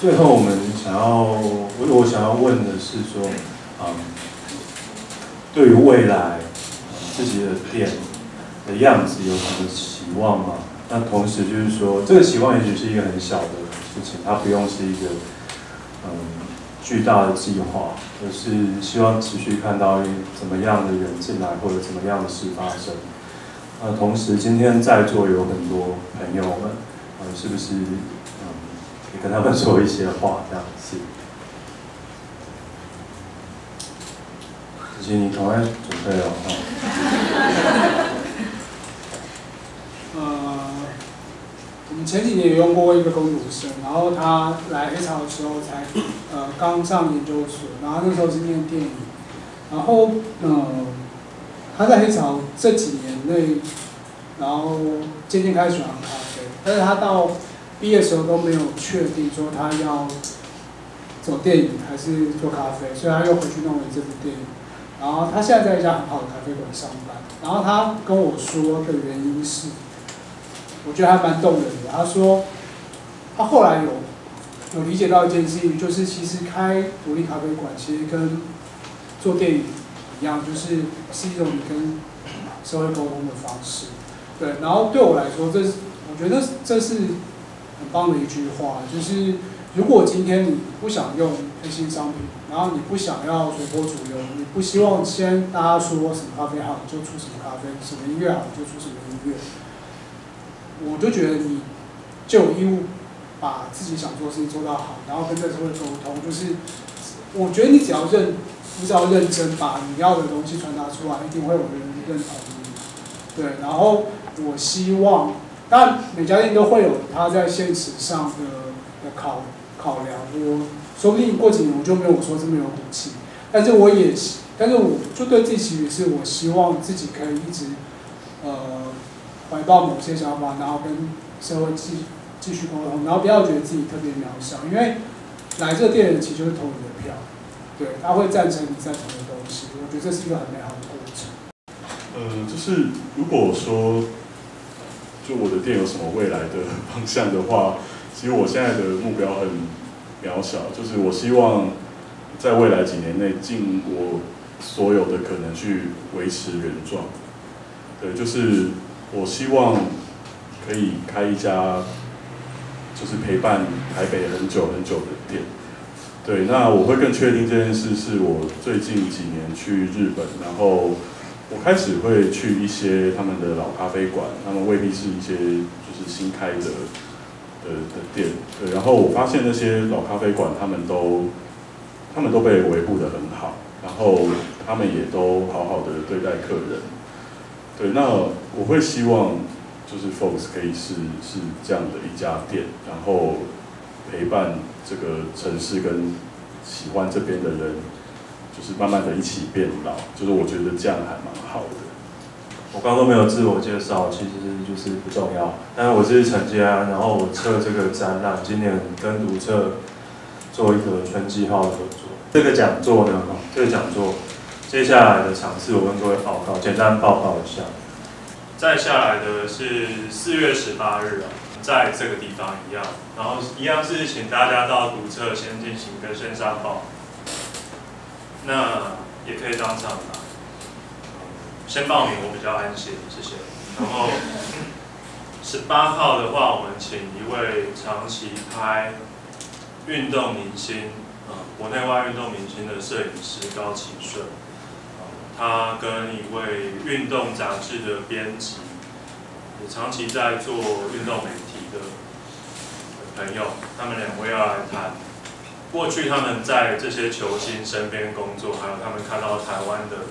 Speaker 1: 最后，我们想要，我我想要问的是说，嗯，对于未来自己的店的样子有什么期望吗？那同时就是说，这个期望也许是一个很小的事情，它不用是一个嗯巨大的计划，而是希望持续看到怎么样的人进来，或者怎么样的事发生。那同时，今天在座有很多朋友们，嗯，是不是嗯？跟他们说一些话，这样子。子欣，你赶快准备了
Speaker 2: 哈。呃，我们前几年也用过一个工读生，然后他来黑潮的时候才呃刚上研究所，然后那时候是念电影，然后呃他在黑潮这几年内，然后渐渐开始喜欢咖啡，但是他到。毕业时候都没有确定说他要走电影还是做咖啡，所以他又回去弄了这部电影。然后他现在在一家很好的咖啡馆上班。然后他跟我说的原因是，我觉得还蛮动人的。他说他后来有有理解到一件事情，就是其实开独立咖啡馆其实跟做电影一样，就是是一种跟社会沟通的方式。对，然后对我来说，这是我觉得这是。很棒的一句话，就是如果今天你不想用黑心商品，然后你不想要随波逐流，你不希望先大家说什么咖啡好就出什么咖啡，什么音乐好就出什么音乐，我就觉得你就有义务把自己想做的事情做到好，然后跟这社会沟通。就是我觉得你只要认，你只要认真把你要的东西传达出来，一定会有人认同。对，然后我希望。但，每家店都会有他在现实上的的考考量。我说不定过几年我就没有说这么有骨气，但是我也，但是我就对自己也是，我希望自己可以一直，呃，怀抱某些想法，然后跟社会继继续沟通，然后不要觉得自己特别渺小，因为来这个店人其实就是投你的票，对，他会赞成你赞成的东西，我觉得这是一个很美好。
Speaker 3: 呃，就是如果说。就我的店有什么未来的 方向的话，其实我现在的目标很渺小，就是我希望在未来几年内尽我所有的可能去维持原状。对，就是我希望可以开一家就是陪伴台北很久很久的店。对，那我会更确定这件事，是我最近几年去日本，然后。我开始会去一些他们的老咖啡馆，他们未必是一些就是新开的的的店，对。然后我发现那些老咖啡馆，他们都他们都被维护的很好，然后他们也都好好的对待客人，对。那我会希望就是 Fox 可以是是这样的一家店，然后陪伴这个城市跟喜欢这边的人。就是慢慢的一起变老，就是我觉得这样还蛮好的。
Speaker 1: 我刚刚都没有自我介绍，其实就是不重要。但是我是陈家，然后我测这个展览，今年跟读者做一个春季号的合作。这个讲座呢，这个讲座接下来的场次我跟各位报告，简单报告一下。再下来的是四月十八日啊，在这个地方一样，然后一样是请大家到读册先进行一个线上报。那也可以当场吧，先报名我比较安心，谢谢。然后十八号的话，我们请一位长期拍运动明星，呃，国内外运动明星的摄影师高启顺，他跟一位运动杂志的编辑，也长期在做运动媒体的朋友，他们两位要来谈。过去他们在这些球星身边工作，还有他们看到台湾的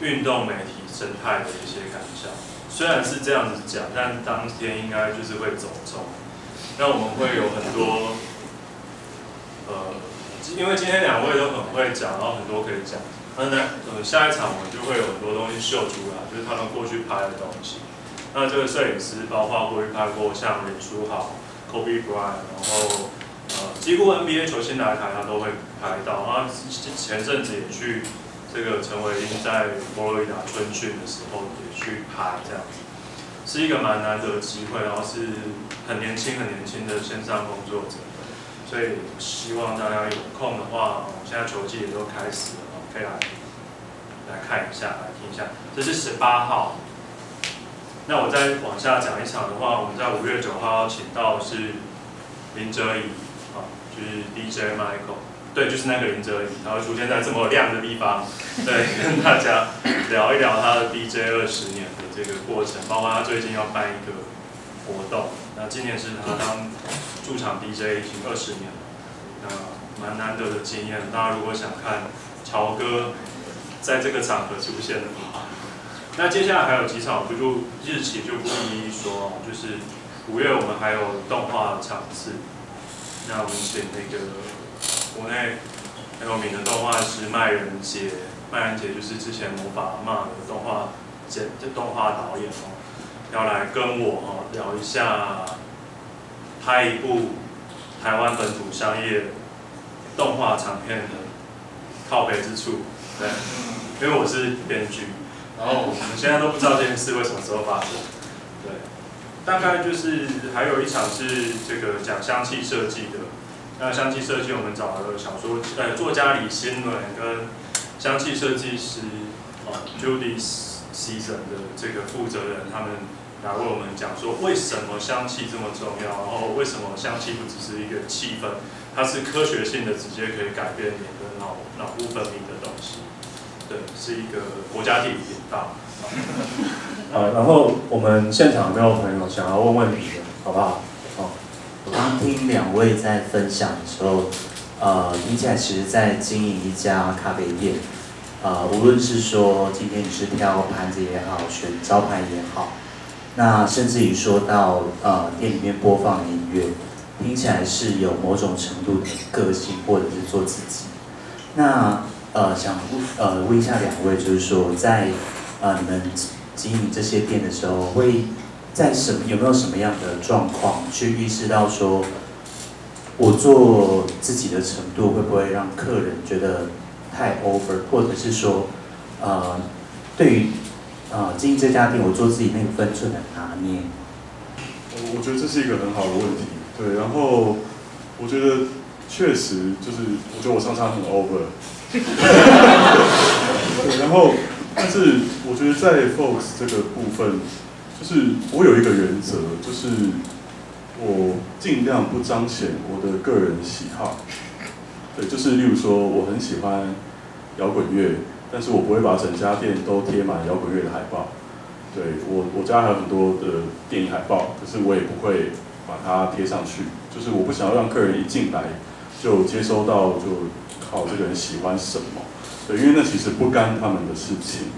Speaker 4: 运动媒体生态的一些感想。虽然是这样子讲，但当天应该就是会走中。那我们会有很多，呃，因为今天两位都很会讲，然后很多可以讲。那呢，呃，下一场我们就会有很多东西秀出来，就是他们过去拍的东西。那这个摄影师包括过去拍过像林书豪、Kobe Bryant，然后呃，几乎 NBA 球星来台他都会拍到。然后前阵子也去这个陈伟英在佛罗里达春训的时候也去拍，这样子是一个蛮难得的机会。然后是很年轻、很年轻的线上工作者，所以希望大家有空的话，现在球季也都开始了，可以来来看一下，来听一下。这是十八号。那我再往下讲一场的话，我们在五月九号要请到是林哲仪，啊，就是 DJ Michael，对，就是那个林哲仪，他会出现在这么亮的地方，对，跟大家聊一聊他的 DJ 二十年的这个过程，包括他最近要办一个活动，那今年是他当驻场 DJ 已经二十年了，那蛮难得的经验，大家如果想看潮哥在这个场合出现的话。那接下来还有几场，我就日期就不一一说哦。就是五月我们还有动画场次，那我们请那个国内很有名的动画师麦仁杰，麦仁杰就是之前魔法骂的动画剪这动画导演哦，要来跟我哦聊一下拍一部台湾本土商业动画长片的靠背之处，对，因为我是编剧。然后我们现在都不知道这件事会什么时候发生，大概就是还有一场是这个讲香气设计的，那香气设计我们找了小说呃作家李新伦跟香气设计师啊 Judy Season 的这个负责人，他们来为我们讲说为什么香气这么重要，然后为什么香气不只是一个气氛，它是科学性的，直接可以改变你的脑脑部分泌的东西。对，是一个国家地理频道。
Speaker 3: 啊，然后我们现场有没有朋友想要问问题的，好不好？好。
Speaker 5: 我刚听两位在分享的时候，呃，听起来其实在经营一家咖啡店，呃，无论是说今天你是挑盘子也好，选招牌也好，那甚至于说到呃店里面播放音乐，听起来是有某种程度的个性，或者是做自己。那呃，想呃问一下两位，就是说在呃你们经营这些店的时候，会在什么有没有什么样的状况去意识到说，我做自己的程度会不会让客人觉得太 over，或者是说呃对于呃经营这家店，我做自己那个分寸的拿捏？
Speaker 3: 我我觉得这是一个很好的问题，对，然后我觉得确实就是，我觉得我常常很 over。对，然后，但是我觉得在 Fox 这个部分，就是我有一个原则，就是我尽量不彰显我的个人喜好。对，就是例如说，我很喜欢摇滚乐，但是我不会把整家店都贴满摇滚乐的海报。对我，我家还有很多的电影海报，可是我也不会把它贴上去。就是我不想要让客人一进来就接收到就。靠这个人喜欢什么？对，因为那其实不干他们的事情。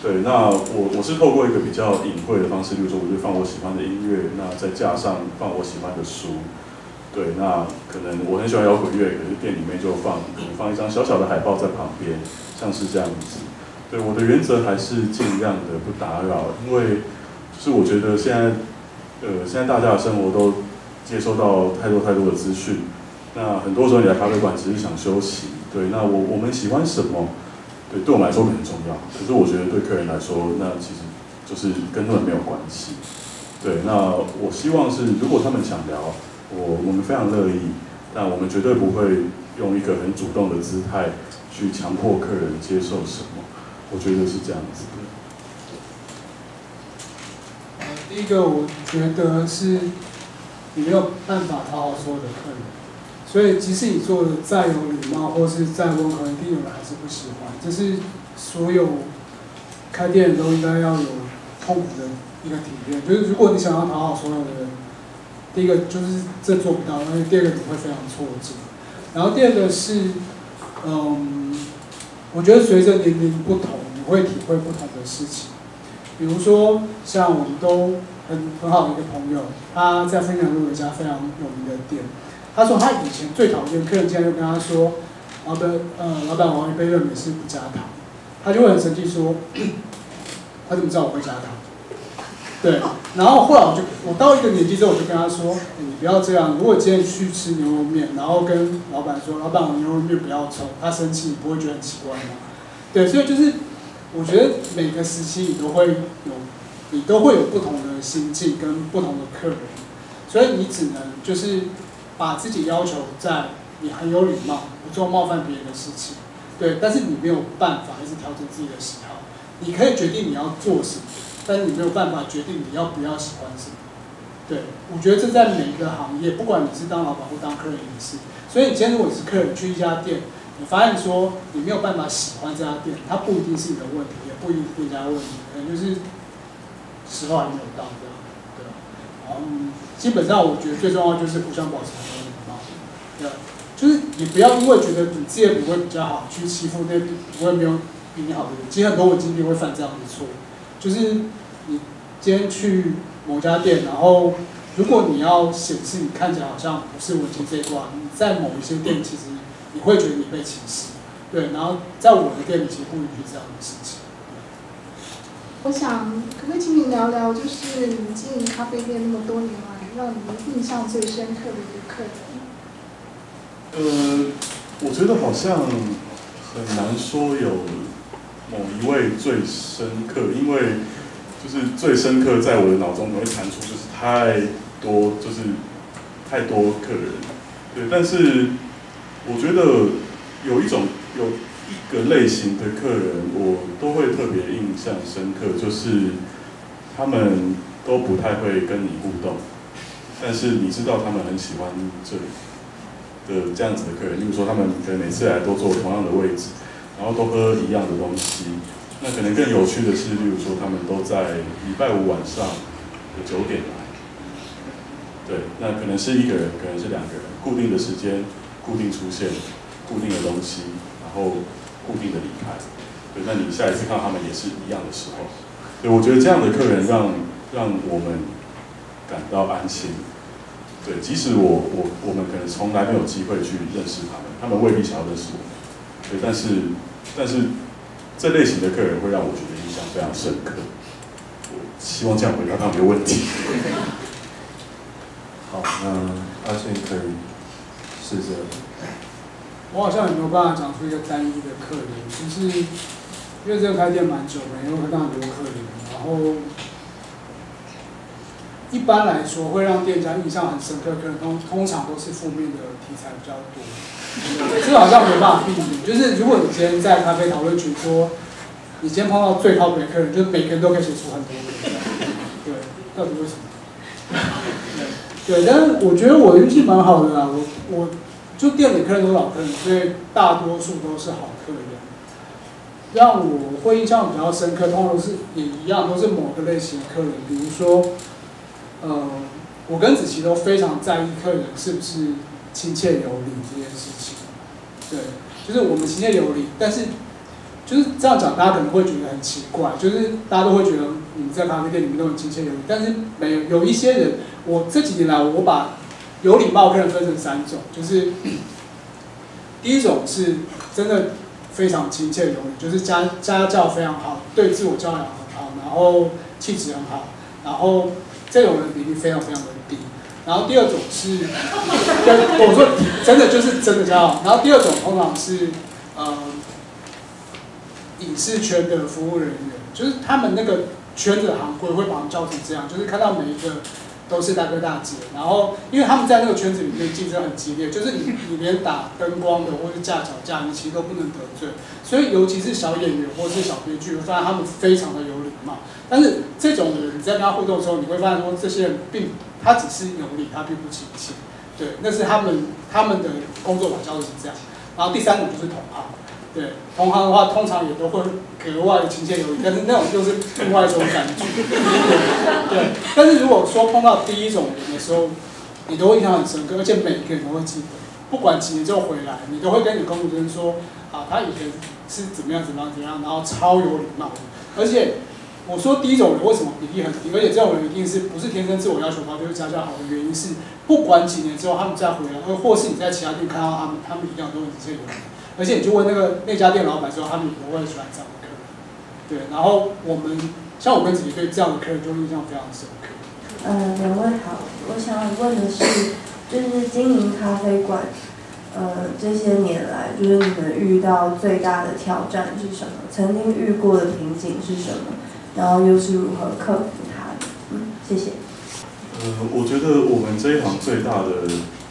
Speaker 3: 对，那我我是透过一个比较隐晦的方式，比如说我就放我喜欢的音乐，那再加上放我喜欢的书。对，那可能我很喜欢摇滚乐，可是店里面就放可能放一张小小的海报在旁边，像是这样子。对，我的原则还是尽量的不打扰，因为就是我觉得现在呃现在大家的生活都接收到太多太多的资讯。那很多时候你来咖啡馆只是想休息，对。那我我们喜欢什么？对，对我们来说很重要。可是我觉得对客人来说，那其实就是跟他们没有关系。对，那我希望是，如果他们想聊，我我们非常乐意。但我们绝对不会用一个很主动的姿态去强迫客人接受什么。我觉得是这样子。
Speaker 2: 呃，第一个我觉得是，你没有办法讨好所有的客人。所以，即使你做的再有礼貌，或是再温和，一定有人还是不喜欢。这是所有开店都应该要有痛苦的一个体验。就是如果你想要讨好所有的人，第一个就是这做不到，因为第二个你会非常挫折。然后第二个是，嗯，我觉得随着年龄不同，你会体会不同的事情。比如说，像我们都很很好的一个朋友，他在分享路有一家非常有名的店。他说他以前最讨厌客人，竟然就跟他说：“老板，呃，老板，我一杯热美式不加糖。”他就会很生气说：“ 他怎么知道我会加糖？”对，然后后来我就我到一个年纪之后，我就跟他说：“你不要这样。如果今天去吃牛肉面，然后跟老板说：‘老板，我牛肉面不要抽’，他生气，你不会觉得很奇怪吗？”对，所以就是我觉得每个时期你都会有，你都会有不同的心境跟不同的客人，所以你只能就是把自己要求在你很有礼貌，不做冒犯别人的事情。对，但是你没有办法一直调整自己的喜好，你可以决定你要做什么。但是你没有办法决定你要不要喜欢什么，对，我觉得这在每一个行业，不管你是当老板或当客人也是。所以今天如果是客人去一家店，你发现说你没有办法喜欢这家店，它不一定是你的问题，也不一定是人家的问题，可能就是时候还没有到，嗯，基本上我觉得最重要就是互相保持礼貌，对，就是你不要因为觉得你自己的品味比较好，去欺负那品味没有比你好的人。其实很多文经理会犯这样的错，就是。你今天去某家店，然后如果你要显示你看起来好像不是文青这一挂，你在某一些店其实你会觉得你被歧视，对。然后在我的店里其实不允许这样的事情。
Speaker 6: 我想可不可以请你聊聊，就是你经营咖啡店那么多年来，让你印象最深刻的一个客人？
Speaker 3: 呃，我觉得好像很难说有某一位最深刻，因为。就是最深刻，在我的脑中，会弹出就是太多，就是太多客人，对。但是我觉得有一种有一个类型的客人，我都会特别印象深刻，就是他们都不太会跟你互动，但是你知道他们很喜欢这里的这样子的客人，例如说他们可能每次来都坐同样的位置，然后都喝一样的东西。那可能更有趣的是，例如说，他们都在礼拜五晚上的九点来，对，那可能是一个人，可能是两个人，固定的时间，固定出现，固定的东西，然后固定的离开，对，那你下一次看到他们也是一样的时候，对，我觉得这样的客人让让我们感到安心，对，即使我我我们可能从来没有机会去认识他们，他们未必想要认识我，对，但是但是。这类型的客人会让我觉得印象非常深刻。我希望这样回答他没有问题。
Speaker 1: 好，那阿信可以试着。
Speaker 2: 我好像也没有办法讲出一个单一的客人，其实因为这个开店蛮久了，因为看到很多客人，然后一般来说会让店家印象很深刻，可能通通常都是负面的题材比较多。这好像没办法避免，就是如果你今天在咖啡讨论群说，你今天碰到最靠谱的客人，就是每个人都可以写出很多对，到底为什么？对，但是我觉得我运气蛮好的啦，我我就店里客人都是老客人，所以大多数都是好客人。让我会印象比较深刻，通常都是也一样，都是某个类型的客人，比如说，呃，我跟子琪都非常在意客人是不是。亲切有礼这件事情，对，就是我们亲切有礼，但是就是这样讲，大家可能会觉得很奇怪，就是大家都会觉得你在咖啡店里面都很亲切有礼，但是没有有一些人，我这几年来我把有礼貌客人分成三种，就是 第一种是真的非常亲切有礼，就是家家教非常好，对自我教养很好，然后气质很好，然后这种人比例非常非常的低。然后第二种是，我说真的就是真的骄傲。然后第二种通常是，呃，影视圈的服务人员，就是他们那个圈子行规会把他们叫成这样，就是看到每一个都是大哥大姐。然后因为他们在那个圈子里面竞争很激烈，就是你你连打灯光的或者架脚架，你其实都不能得罪。所以尤其是小演员或者是小编剧，会发现他们非常的有礼貌。但是这种人你在跟他互动的时候，你会发现说这些人并。他只是有理，他并不亲切，对，那是他们他们的工作法教的是这样。然后第三种就是同行，对，同行的话通常也都会格外的亲切有礼，但是那种就是另外一种感觉，对。但是如果说碰到第一种人的时候，你都会印象很深刻，而且每一个人都会记得，不管几年之后回来，你都会跟你工读生说，啊，他以前是怎么样怎么样怎么样，然后超有礼貌的。而且我说第一种人为什么比例很低，而且这种人一定是不是天生自我要求高，就是家教好的原因是，不管几年之后他们再回来，或或是你在其他地方看到他们，他们一样都很直接有人。而且你就问那个那家店老板之后，他们也不会喜欢这样的客人。对，然后我们像我跟姐姐对这样的客人就印象非常深刻。
Speaker 7: 呃，两位好，我想问的是，就是经营咖啡馆，呃，这些年来，就是你们遇到最大的挑战是什么？曾经遇过的瓶颈是什么？然后又是如何克服它的？嗯，谢谢。
Speaker 3: 呃，我觉得我们这一行最大的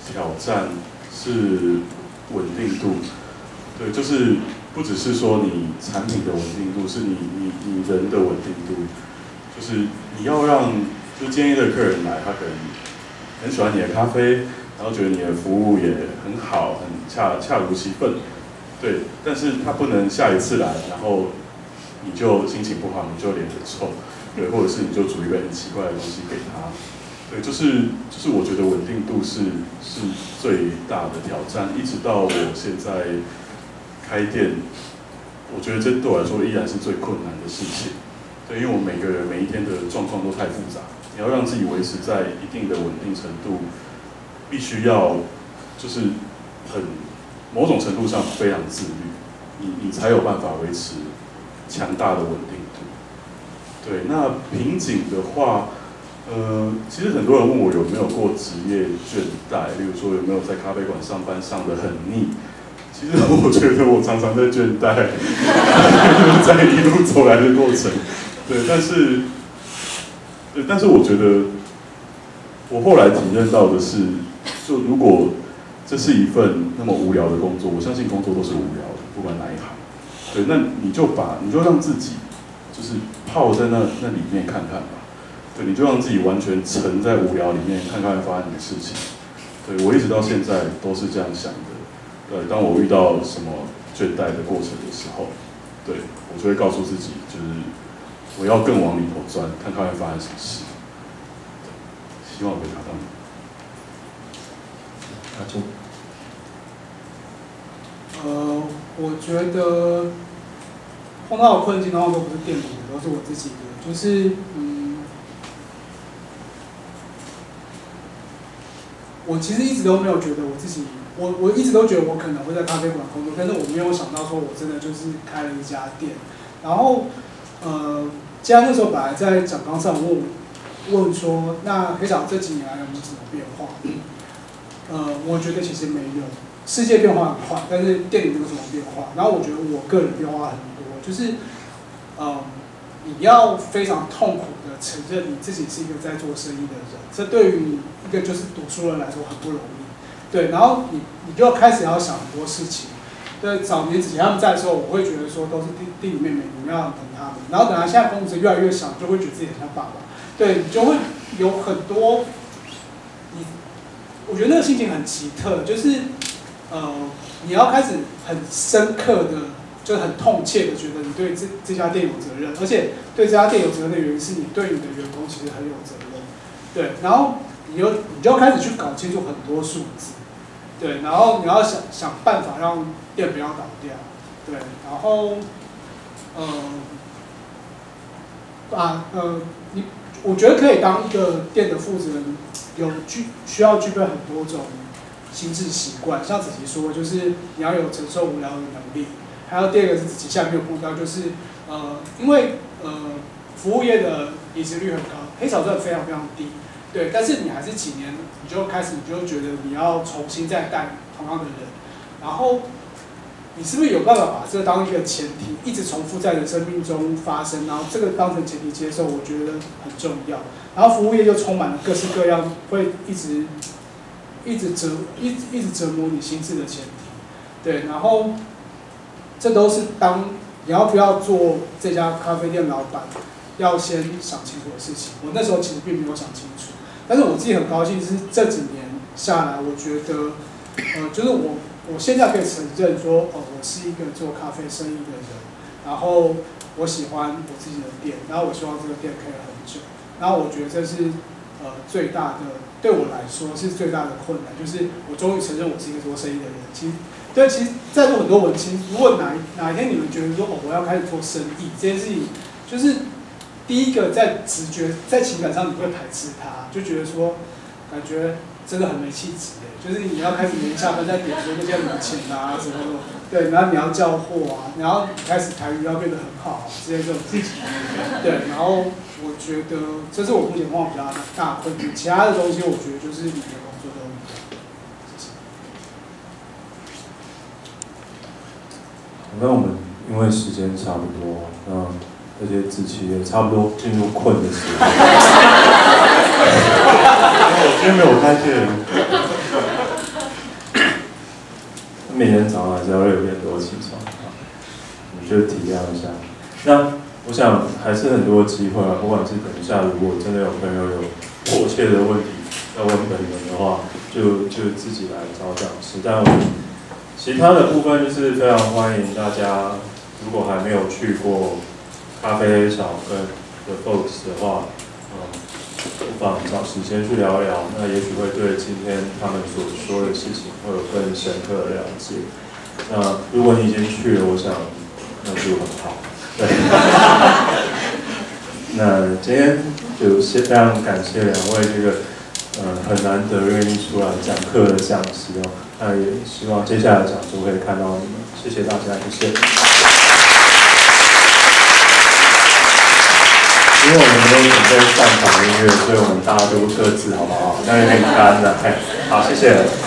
Speaker 3: 挑战是稳定度。对，就是不只是说你产品的稳定度，是你你你人的稳定度，就是你要让就建议的客人来，他可能很喜欢你的咖啡，然后觉得你的服务也很好，很恰恰如其分，对，但是他不能下一次来，然后你就心情不好，你就脸很臭，对，或者是你就煮一杯很奇怪的东西给他，对，就是就是我觉得稳定度是是最大的挑战，一直到我现在开店，我觉得这对我来说依然是最困难的事情，对，因为我每个人每一天的状况都太复杂。你要让自己维持在一定的稳定程度，必须要就是很某种程度上非常自律，你你才有办法维持强大的稳定度。对，那瓶颈的话，呃，其实很多人问我有没有过职业倦怠，例如说有没有在咖啡馆上班上的很腻。其实我觉得我常常在倦怠，在一路走来的过程。对，但是。对，但是我觉得，我后来体认到的是，就如果这是一份那么无聊的工作，我相信工作都是无聊的，不管哪一行。对，那你就把你就让自己就是泡在那那里面看看吧。对，你就让自己完全沉在无聊里面，看看会发生的事情。对我一直到现在都是这样想的。呃，当我遇到什么倦怠的过程的时候，对我就会告诉自己，就是。我要更往里头钻，看看会发生什么事。希望可以达到。
Speaker 5: 阿朱。
Speaker 2: 呃，我觉得碰到的困境的话，都不是店里的，都是我自己的。就是嗯，我其实一直都没有觉得我自己，我我一直都觉得我可能会在咖啡馆工作，但是我没有想到说我真的就是开了一家店，然后呃。既然那时候本来在讲纲上问问说，那黑长这几年来有没有什么变化？呃，我觉得其实没有，世界变化很快，但是店里没有什么变化。然后我觉得我个人变化很多，就是，呃，你要非常痛苦的承认你自己是一个在做生意的人，这对于一个就是读书人来说很不容易。对，然后你你就开始要想很多事情。对，早年之前他们在的时候，我会觉得说都是弟弟弟妹妹，你们要等他们。然后等他现在公子越来越小，就会觉得自己很像爸爸。对，你就会有很多，你，我觉得那个心情很奇特，就是呃，你要开始很深刻的，就很痛切的觉得你对这这家店有责任，而且对这家店有责任的原因是你对你的员工其实很有责任。对，然后你就你就开始去搞清楚很多数字。对，然后你要想想办法让店不要倒掉，对，然后，呃，啊呃，你我觉得可以当一个店的负责人，有具需要具备很多种心智习惯，像子琪说，就是你要有承受无聊的能力，还有第二个是子琪下面有碰到，就是呃，因为呃服务业的离职率很高，黑潮赚非常非常低。对，但是你还是几年，你就开始，你就觉得你要重新再带同样的人，然后你是不是有办法把这个当一个前提，一直重复在你生命中发生，然后这个当成前提接受，我觉得很重要。然后服务业又充满了各式各样会一直一直折一一直折磨你心智的前提，对，然后这都是当你要不要做这家咖啡店老板，要先想清楚的事情。我那时候其实并没有想清楚。但是我自己很高兴，是这几年下来，我觉得，呃，就是我我现在可以承认说，哦，我是一个做咖啡生意的人，然后我喜欢我自己的店，然后我希望这个店可以很久，然后我觉得这是呃最大的对我来说是最大的困难，就是我终于承认我是一个做生意的人。其实，对，其实在座很多文青，如果哪哪一天你们觉得说哦我要开始做生意这件事情，就是第一个在直觉在情感上你会排斥他，就觉得说感觉真的很没气质哎，就是你要开始连下班在点说那些零钱啊什么的，对，然后你要叫货啊，然后开始台语要变得很好啊，这些这种事情，对，然后我觉得这是我目前碰到比较大困境，其他的东西我觉得就是你的工作都。
Speaker 1: 那我们因为时间差不多，那而且子琪也差不多进入困的时候，我今天没有开店，每天早上还是要六点多起床，你就体谅一下。那我想还是很多机会啊，不管是等一下如果真的有朋友有迫切的问题要问本人的话，就就自己来找讲师。但我其他的部分就是非常欢迎大家，如果还没有去过咖啡小跟的 Folks 的话，嗯，不妨找时间去聊一聊，那也许会对今天他们所说的事情会有更深刻的了解。那如果你已经去了，我想那就很好。对。那今天就先非常感谢两位这个呃很难得愿意出来讲课的讲师哦。那也希望接下来讲座可以看到你们，谢谢大家，谢谢。因为我们没有准备上场音乐，所以我们大家都各自好不好？那有点干了，好，谢谢。